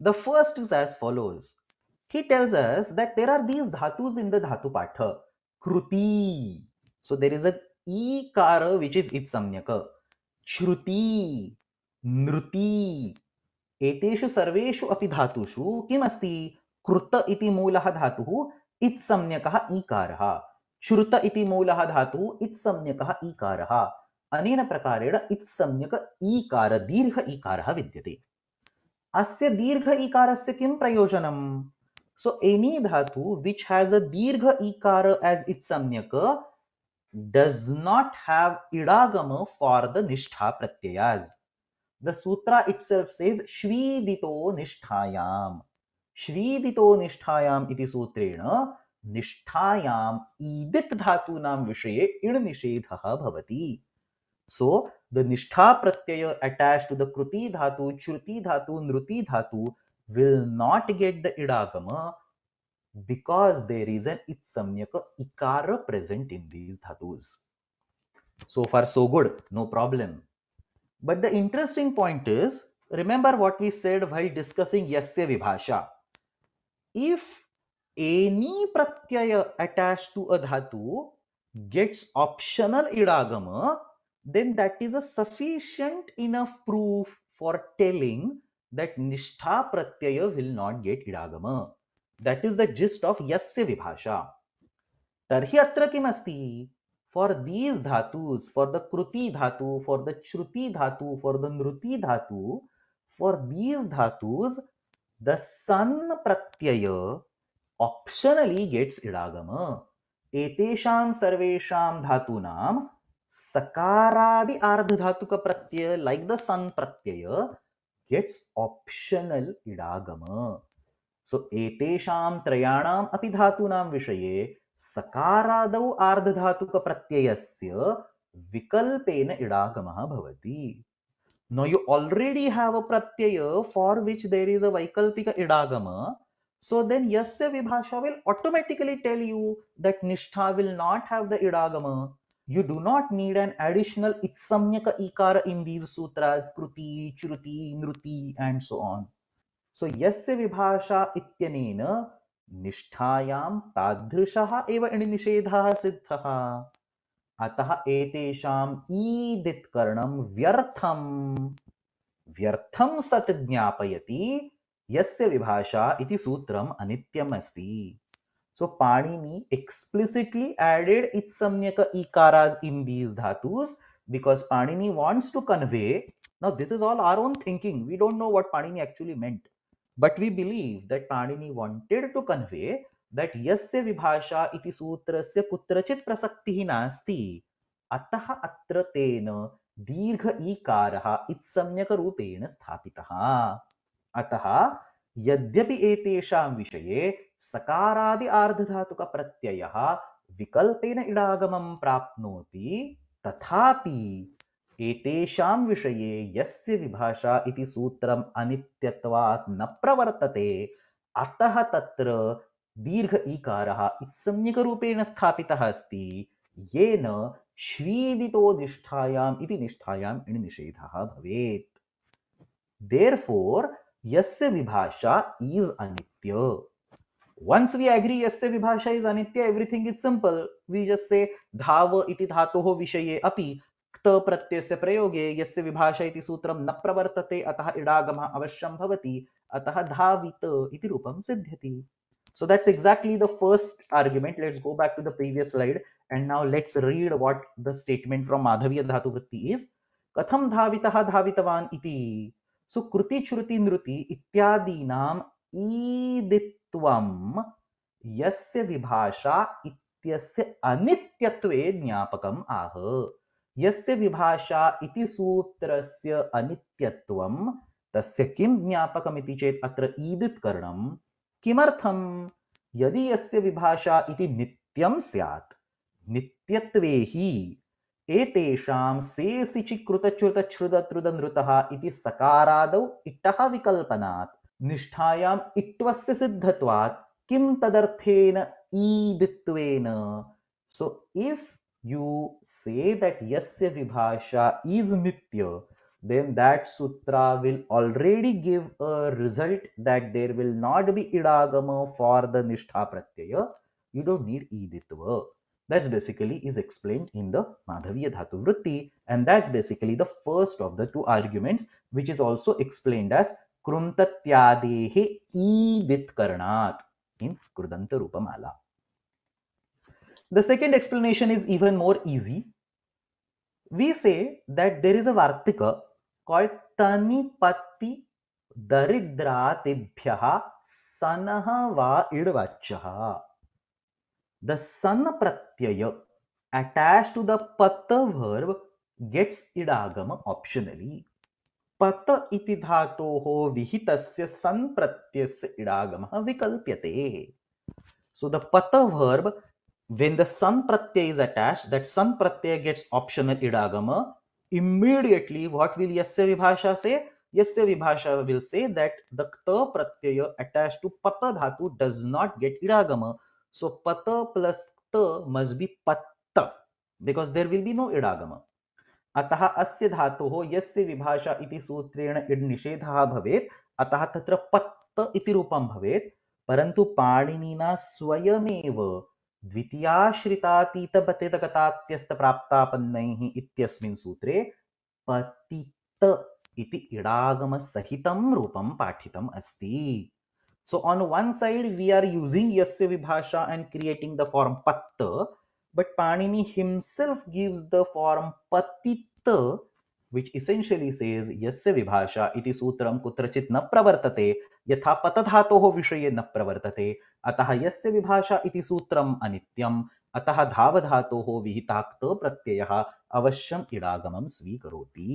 Speaker 1: The first is as follows. He tells us that there are these dhatus in the dhatu patha. Kruti. So there is a ikara which is its samyaka. Shruti. Nruti. एतेषु सर्वेषु अपि धातुषु किमस्ति कृत इति मूलः धातुः इत्सम्यकः ईकारः श्रुत इति मूलः धातुः इत्सम्यकः ईकारः अनेन प्रकारेण इत्सम्यक ईकार दीर्घ ईकारः विद्यते अस्य दीर्घ इकारस्य किं प्रयोजनम्? सो एनी धातु विच हैज़ अ दीर्घ इकार एज इट्स सम्यक डज नॉट हैव इडागम फॉर द निष्ठा प्रत्ययाज द सूत्रा इटसेल्फ सेज श्वीदितो निष्ठायाम। श्वीदितो निष्ठायाम इति सूत्रेण निष्ठायाम ईदित धातूनां विषये इण निषेधः भवति। सो so, the nishtha pratyaya attached to the kruti dhatu, shruti dhatu, nruti dhatu will not get the idagama because there is an itsamyaka ikara present in these dhatus. So far so good, no problem. But the interesting point is, remember what we said while discussing yasya vibhasha. If any pratyaya attached to a dhatu gets optional idagama, then that is a sufficient enough proof for telling that Nishtha Pratyaya will not get Idagama. That is the gist of Yasya Vibhasha. Tarhi Atra Kimasti. For these dhatus, for the Kruti dhatu, for the Shruti dhatu, for the Nruti dhatu, for these dhatus, the sun pratyaya optionally gets idagama. Etesham sarvesham dhatunam सकारादि अर्ध धातु का प्रत्यय like the sun Pratyaya gets optional इडागम. सो एतेषां त्रयाणाम् अपि धातूनां विषये सकारादौ अर्धधातुकप्रत्ययस्य विकल्पेन इडागमः भवति. No you already have a Pratyaya for which there is a वैकल्पिक इडागम. सो देन यस्य विभाषा will automatically tell you that निष्ठा विल नॉट हैव द इडागम. You do not need an additional itsamyaka ikara in these sutras, kruti, chruti, nruti, and so on. So yasya vibhasha ityanena निष्ठायां तादृशः एव निषेधः सिद्धः अतः एतेषाम् ईदित्करणं व्यर्थं व्यर्थं सत् ज्ञापयति यस्य विभाषा इति सूत्रम् अनित्यम् अस्ति so Panini explicitly added it सम्यक इकाराज in these धातुस because Panini wants to convey now this is all our own thinking we don't know what Panini actually meant but we believe that Panini wanted to convey that यस्य विभाषा इति सूत्रस्य कुत्रचित् प्रसक्ति ही नास्ती अतः अत्र तेन दीर्घ ईकारः इत्सम्यक रूपेण स्थापितः अतः यद्यपि एतेषां विषये सकारादि आर्धधातुकप्रत्ययः विकल्पेन इडागमं प्राप्नोति, तथापि एतेषां विषये यस्य विभाषा इति सूत्रम् अनित्यत्वात् न प्रवर्तते, अतः तत्र दीर्घ ईकारः इत्सम्यकरूपेण स्थापितः अस्ति, येन श्वीदितो निष्ठायाम् इति निष्ठायाम् इण् निषेधः भवेत्। Therefore yasya vibhasha is anitya once we agree यस्य विभाषा इज़ अनित्य everything is simple we just say धाव इति धातोः विषये अपि क्त प्रत्ययस्य प्रयोगे यस्य विभाषा इति सूत्रं न प्रवर्तते, अतः इडागमः अवश्यं भवति, अतः धावित इति रूपं सिद्ध्यति. So that's exactly the first argument let's go back to the previous slide and now let's read what the statement from Madhaviya Dhatuvritti is कथं धावितः धावितवान् इति? सो श्रुति नृति इत्यादीनां ईदित् ईदित्वं यस्य विभाषा इत्यस्य अनित्यत्वे ज्ञापकम् आह। यस्य विभाषा इति सूत्रस्य अनित्यत्वं तस्य किं ज्ञापकमिति चेत् अत्र ईदित्करणं किमर्थं? यदि यस्य विभाषा इति नित्यं स्यात्, नित्यत्वे हि एतेषां सेसिचि कृतच्युतच्छ्रुतत्रुदनृतः इति सकारादौ इटः विकल्पनात्। निष्ठायाम् इट्वस्य सिद्धत्वात् किं तदर्थेन ईदित्वेन so if you say that yasya vibhasha is nitya, then that sutra will already give a result that there will not be idagama for the nishtha pratyaya. You don't need iditva. That's basically is explained in the Madhavya Dhatu Vritti and that's basically the first of the two arguments which is also explained as Kruntatyadehe idit karnat in Krudanta Rupamala. The second explanation is even more easy. We say that there is a Vartika called Tanipatti Daridratibhyaha sanah va idvachah. The san pratyaya attached to the pata verb gets idagama optionally. पत इति धातो हो विहितस्य संप्रत्यस्य इडागमः विकल्प्यते। So the पत verb when the सन is attached that sun gets optional इडागम immediately what will यस्य विभाषा से? यस्य विभाषा विल से दैट द त प्रत्यय अटैच्ड टू पत धातु डज नॉट गेट इडागम। सो पत प्लस त must be पत्त because there will be no इडागम। अतः अस्य धातोः यस्य विभाषा इति सूत्रेण इड् निषेधः भवेत् अतः तत्र पत्त इति रूपं भवेत् परन्तु पाणिनिना स्वयमेव द्वितीयाश्रितातीतपतितगतात्यस्तप्राप्तापन्नैः इत्यस्मिन् सूत्रे पतित इति इडागमसहितं रूपं पाठितम् अस्ति. So on one side, we are using Yasya Vibhasha and creating the form Patta, but Panini himself gives the form patita, which essentially says yasya vibhasha iti sutram kutrachit na pravartate यथा पतधातोः विषये न प्रवर्तते अतः यस्य विभाषा इति सूत्रम् अनित्यम् अतः धावधातोः विहिताक्त प्रत्ययः अवश्यम् इडागमं स्वीकरोति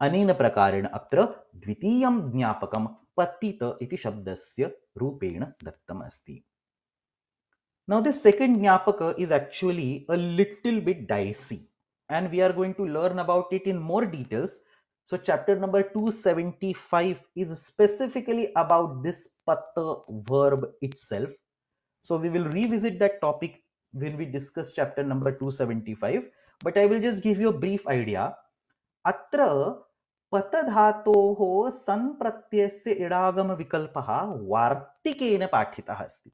Speaker 1: अनेन प्रकारेण अत्र द्वितीयं ज्ञापकं पतित इति शब्दस्य रूपेण दत्तम् अस्ति Now this second Jnapaka is actually a little bit dicey and we are going to learn about it in more details. So chapter number 275 is specifically about this Pata verb itself. So we will revisit that topic when we discuss chapter number 275. But I will just give you a brief idea. अत्र पतधातोः सन्प्रत्ययस्य इडागमविकल्पः वार्तिकेन पाठितः अस्ति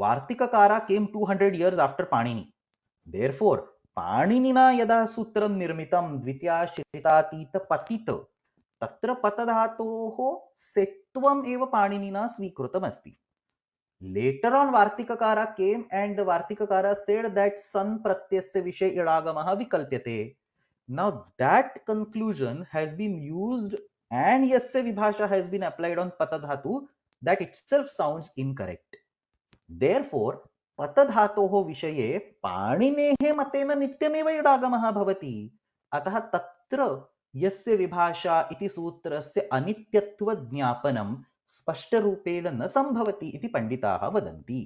Speaker 1: वार्तिककारा came two hundred years after Panini. Therefore पाणिनिना यदा सूत्रं निर्मितं द्वितीयाश्रितातीतपतित तत्र पतधातोः सेत्वम् एव पाणिनिना स्वीकृतमस्ति. लेटर् आन् वार्तिककारा केम् एण्ड् वार्तिककारा सेड् दट् सन् प्रत्ययस्य विषये इडागमः विकल्प्यते. Now that conclusion has been used and यस्य विभाषा has been applied on पतधातु that itself sounds incorrect therefore पतधातोः विषये पाणिनेः मतेन नित्यमेव इडागमः भवति। अतः तत्र यस्य विभाषा इति सूत्रस्य अनित्यत्वज्ञापनं स्पष्टरूपेण न सम्भवति इति पण्डिताः वदन्ति।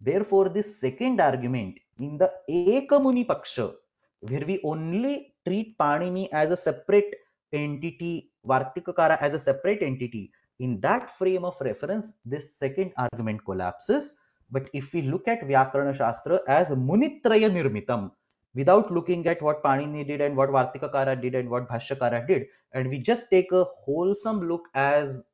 Speaker 1: Therefore this second argument in the एकमुनि पक्ष where we only treat Panini as a separate entity वार्तिककार as a separate entity in that frame of reference, this second argument collapses. But if we look at Vyakarana Shastra as Munitraya Nirmitam, without looking at what Panini did and what Vartikakara did and what Bhashyakara did, and we just take a wholesome look as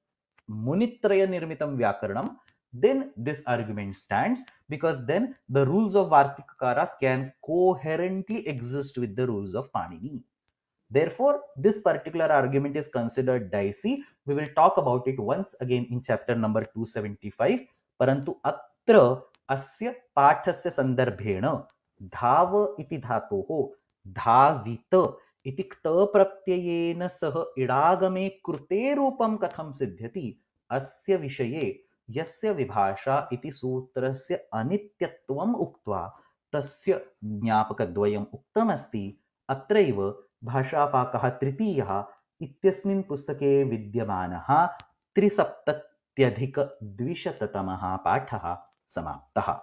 Speaker 1: Munitraya Nirmitam Vyakaranam, then this argument stands because then the rules of Vartikakara can coherently exist with the rules of Panini. Therefore, this particular argument is considered dicey. We will talk about it once again in chapter number 275. Parantu atra asya pathasya sandarbhena धाव इति धातोः धावित इति क्तप्रत्ययेन सह इडागमे कृते रूपं कथं सिद्ध्यति अस्य विषये यस्य विभाषा इति सूत्रस्य अनित्यत्वम् उक्त्वा तस्य ज्ञापकद्वयम् उक्तमस्ति अत्रैव भाषापाकः तृतीयः इत्यस्मिन् पुस्तके विद्यमानः त्रिसप्तत्यधिकद्विशततमः पाठः समाप्तः।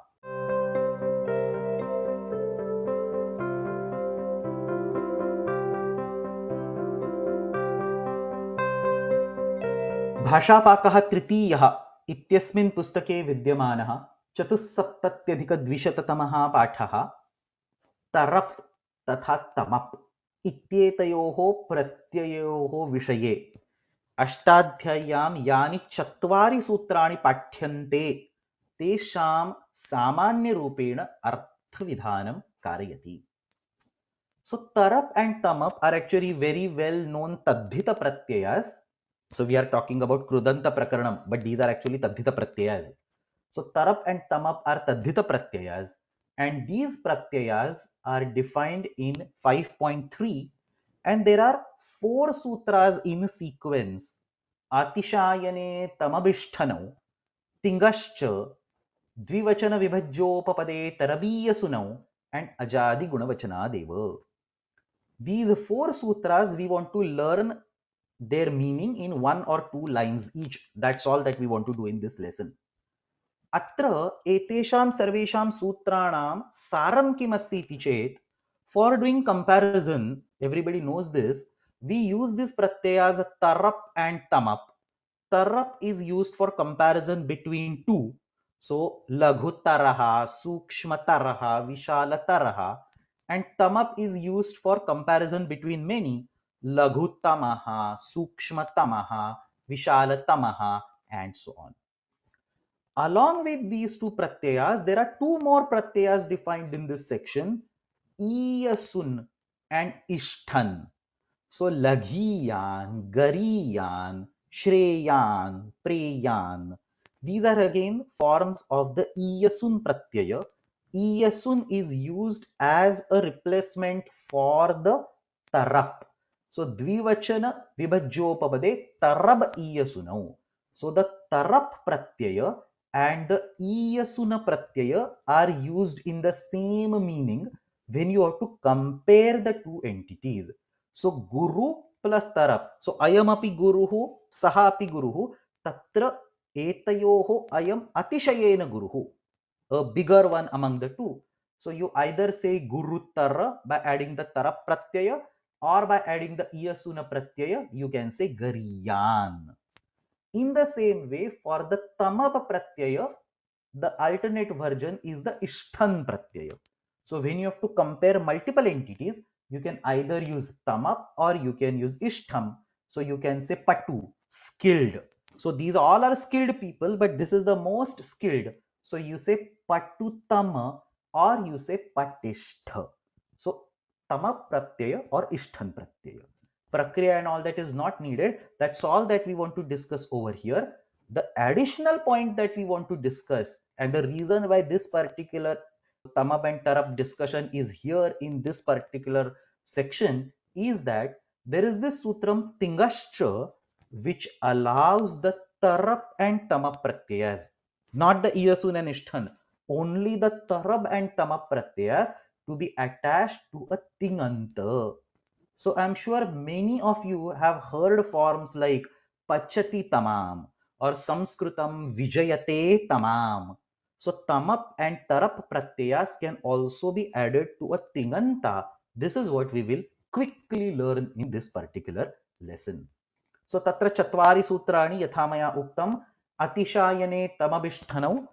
Speaker 1: भाषापाकः तृतीयः इत्यस्मिन् पुस्तके विद्यमानः चतुस्सप्तत्यधिकद्विशततमः पाठः। तरप् तथा तमप्। इत्येतयोः प्रत्ययोः विषये। अष्टाध्याय्यां यानि चत्वारि सूत्राणि पाठ्यन्ते। तेषां सामान्यरूपेण अर्थविधानं कारयति। So तरप् and तमप् are actually very well known तद्धित so we are talking about कृदन्त प्रकरणं बट् दीस् आर् एक्चुली तद्धित सो तरप् एण्ड् तमप् आर् तद्धित And these pratyayas are defined in 5.3 and there are four sutras in sequence. Atishayane tamabishthano, tingascha, dvivachana vibhajyopapade tarabiyasunau and ajadi gunavachana deva. These four sutras we want to learn their meaning in one or two lines each. That's all that we want to do in this lesson. अत्र एतेषां सर्वेषां सूत्राणां सारं किमस्ति इति चेत् for doing comparison everybody knows this we use this प्रत्ययास् तरप् and तमप् तरप् is used for comparison between two so लघुतरः सूक्ष्मतरः विशालतरः and तमप् is used for comparison between many लघुतमः सूक्ष्मतमः विशालतमः and so on Along with these two pratyayas, there are two more pratyayas defined in this section, iyasun and ishthan. So laghiyan, gariyan, shreyan, preyan. These are again forms of the iyasun pratyaya. Iyasun is used as a replacement for the tarap. So dvivachana vibhajyopavade tarab iyasunau. So the tarap pratyaya and the iyasuna pratyaya are used in the same meaning when you have to compare the two entities. So guru plus tarap. So ayam api guruhu, saha api guruhu, tatra etayoho ayam atishayena guruhu. A bigger one among the two. So you either say guru tara by adding the tarap pratyaya or by adding the iyasuna pratyaya, you can say gariyan in the same way for the tamap pratyaya the alternate version is the ishthan pratyaya so when you have to compare multiple entities you can either use tamap or you can use ishtham so you can say patu skilled so these all are skilled people, but this is the most skilled. So you say patutama or you say patishtha. So tama pratyaya or ishthan pratyaya. Prakriya and all that is not needed. That's all that we want to discuss over here. The additional point that we want to discuss and the reason why this particular tamab and tarab discussion is here in this particular section is that there is this sutram tingascha which allows the tarab and tamap pratyas, not the iyasun and ishthan, only the tarab and tamap pratyas to be attached to a tinganta. So I'm sure many of you have heard forms like Pachati Tamam or Samskritam Vijayate Tamam. So Tamap and Tarap Pratyas can also be added to a Tinganta. This is what we will quickly learn in this particular lesson. So Tatra Chatvari Sutrani Yathamaya Uktam Atishayane Tamabishtanau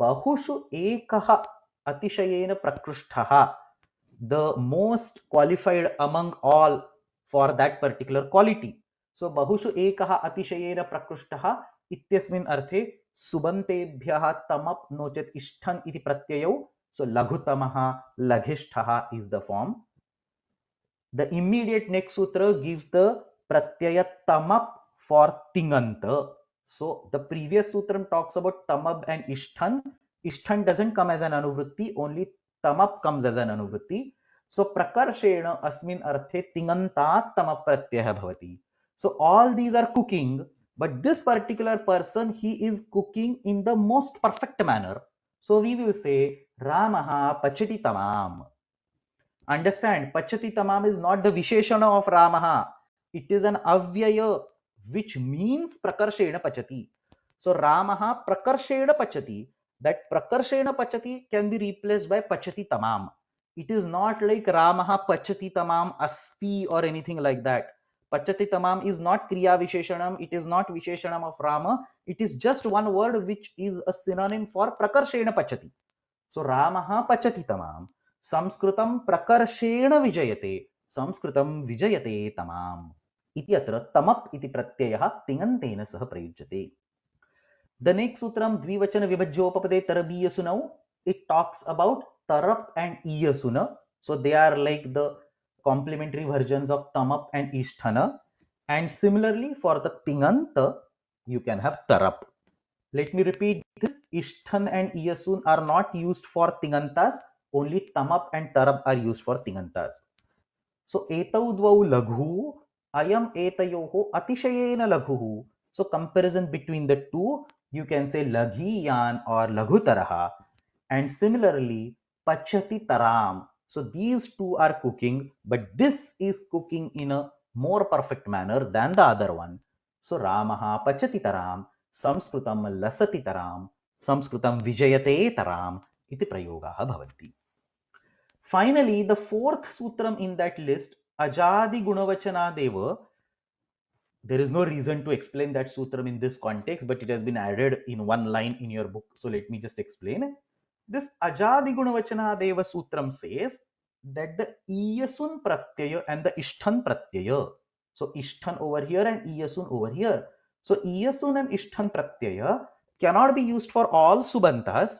Speaker 1: Bahushu Ekaha Atishayena Prakrushtaha the most qualified among all for that particular quality so बहुषु एकः अतिशयेन प्रकृष्टः इत्यस्मिन् अर्थे सुबन्तेभ्यः तमप् नो चेत् इष्ठन् इति प्रत्ययौ सो लघुतमः लघिष्ठः is the form the immediate next सूत्र gives the pratyaya tamap for tinganta. So the previous sutram talks about tamab and ishthan. Ishthan doesn't come as an anuvritti, only tamap comes as an anuvritti. So prakarshena asmin arthe tingantat tamap pratyaya bhavati. So all these are cooking, but this particular person, he is cooking in the most perfect manner. So we will say Ramaha pachati tamam. Understand, pachati tamam is not the visheshana of Ramaha it is an avyaya which means prakarshena pachati so ramaha prakarshena pachati that prakarshena pachati can be replaced by pachati tamam it is not like ramaha pachati tamam asti or anything like that pachati tamam is not kriya visheshanam it is not visheshanam of rama it is just one word which is a synonym for prakarshena pachati so ramaha pachati tamam संस्कृतं प्रकर्षेण विजयते संस्कृतं विजयते तमाम इति अत्र तमप् इति प्रत्ययः तिङन्तेन सह प्रयुज्यते the next sutram, Dvivachana Vibhajyopapade Tarabiyasuna, it talks about Tarap and Iyasuna. So they are like the complementary versions of Tamap and Ishtana. And similarly for the Tinganta, you can have Tarap. Let me repeat this, Ishthan and Iyasun are not used for Tingantas, only Tamap and tarap are used for Tingantas. So etau dvau laghu, ayam etayoho Atishayena laghu. So comparison between the two, you can say लघी यान और लघु तरहा and similarly पचती तराम so these two are cooking but this is cooking in a more perfect manner than the other one so Ram पचति तराम संस्कृत लसति तराम संस्कृत विजयते तराम प्रयोग फाइनली द फोर्थ सूत्रम इन दैट लिस्ट अजादि गुणवचनादेव there is no reason to explain that sutram in this context, but it has been added in one line in your book. So let me just explain. This Ajadi Gunavachana Deva sutram says that the Iyasun Pratyaya and the Ishthan Pratyaya. So Ishthan over here and Iyasun over here. So Iyasun and Ishthan Pratyaya cannot be used for all Subantas,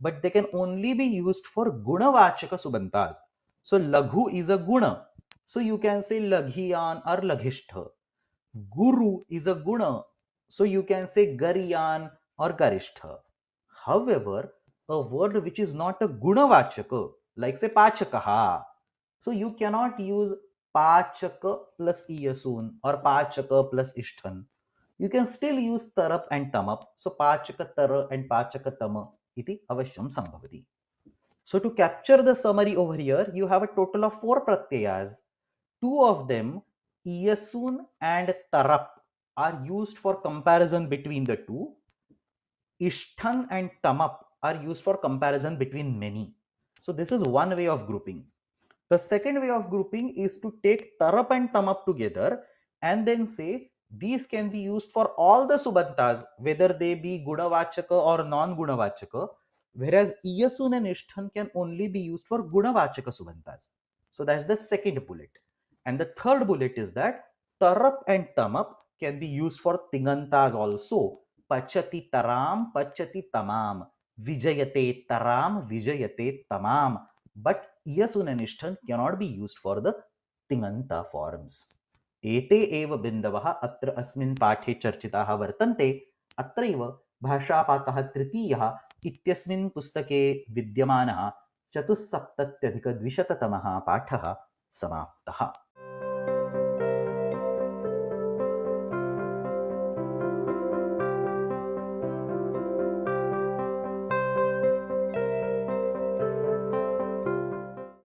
Speaker 1: but they can only be used for Gunavachaka Subantas. So Laghu is a Guna. So you can say Laghiyan or Laghishtha. Guru is a guna. So you can say Gariyan or Garishtha. However, a word which is not a gunavachaka, like say Pachakaha. So you cannot use Pachaka plus Iyasun or Pachaka plus Ishthan. You can still use Tarap and Tamap. So Pachaka Tara and Pachaka Tama iti avashyam sambhavati. So to capture the summary over here, you have a total of four pratyayas. Two of them Iyasun and Tarap are used for comparison between the two. Ishthan and Tamap are used for comparison between many. So this is one way of grouping. The second way of grouping is to take Tarap and Tamap together and then say these can be used for all the Subantas, whether they be Gunavachaka or non-Gunavachaka, whereas Iyasun and Ishthan can only be used for Gunavachaka Subantas. So that's the second bullet. And the third bullet is that tarap and tamap can be used for tingantas also. Pachati taram, pachati tamam. Vijayate taram, vijayate tamam. But yasun and ishtan cannot be used for the tinganta forms. एते एव बिन्दवः अत्र अस्मिन् पाठे चर्चिताः वर्तन्ते अत्रैव भाषापाकः तृतीयः इत्यस्मिन् पुस्तके विद्यमानः चतुस्सप्तत्यधिकद्विशततमः पाठः समाप्तः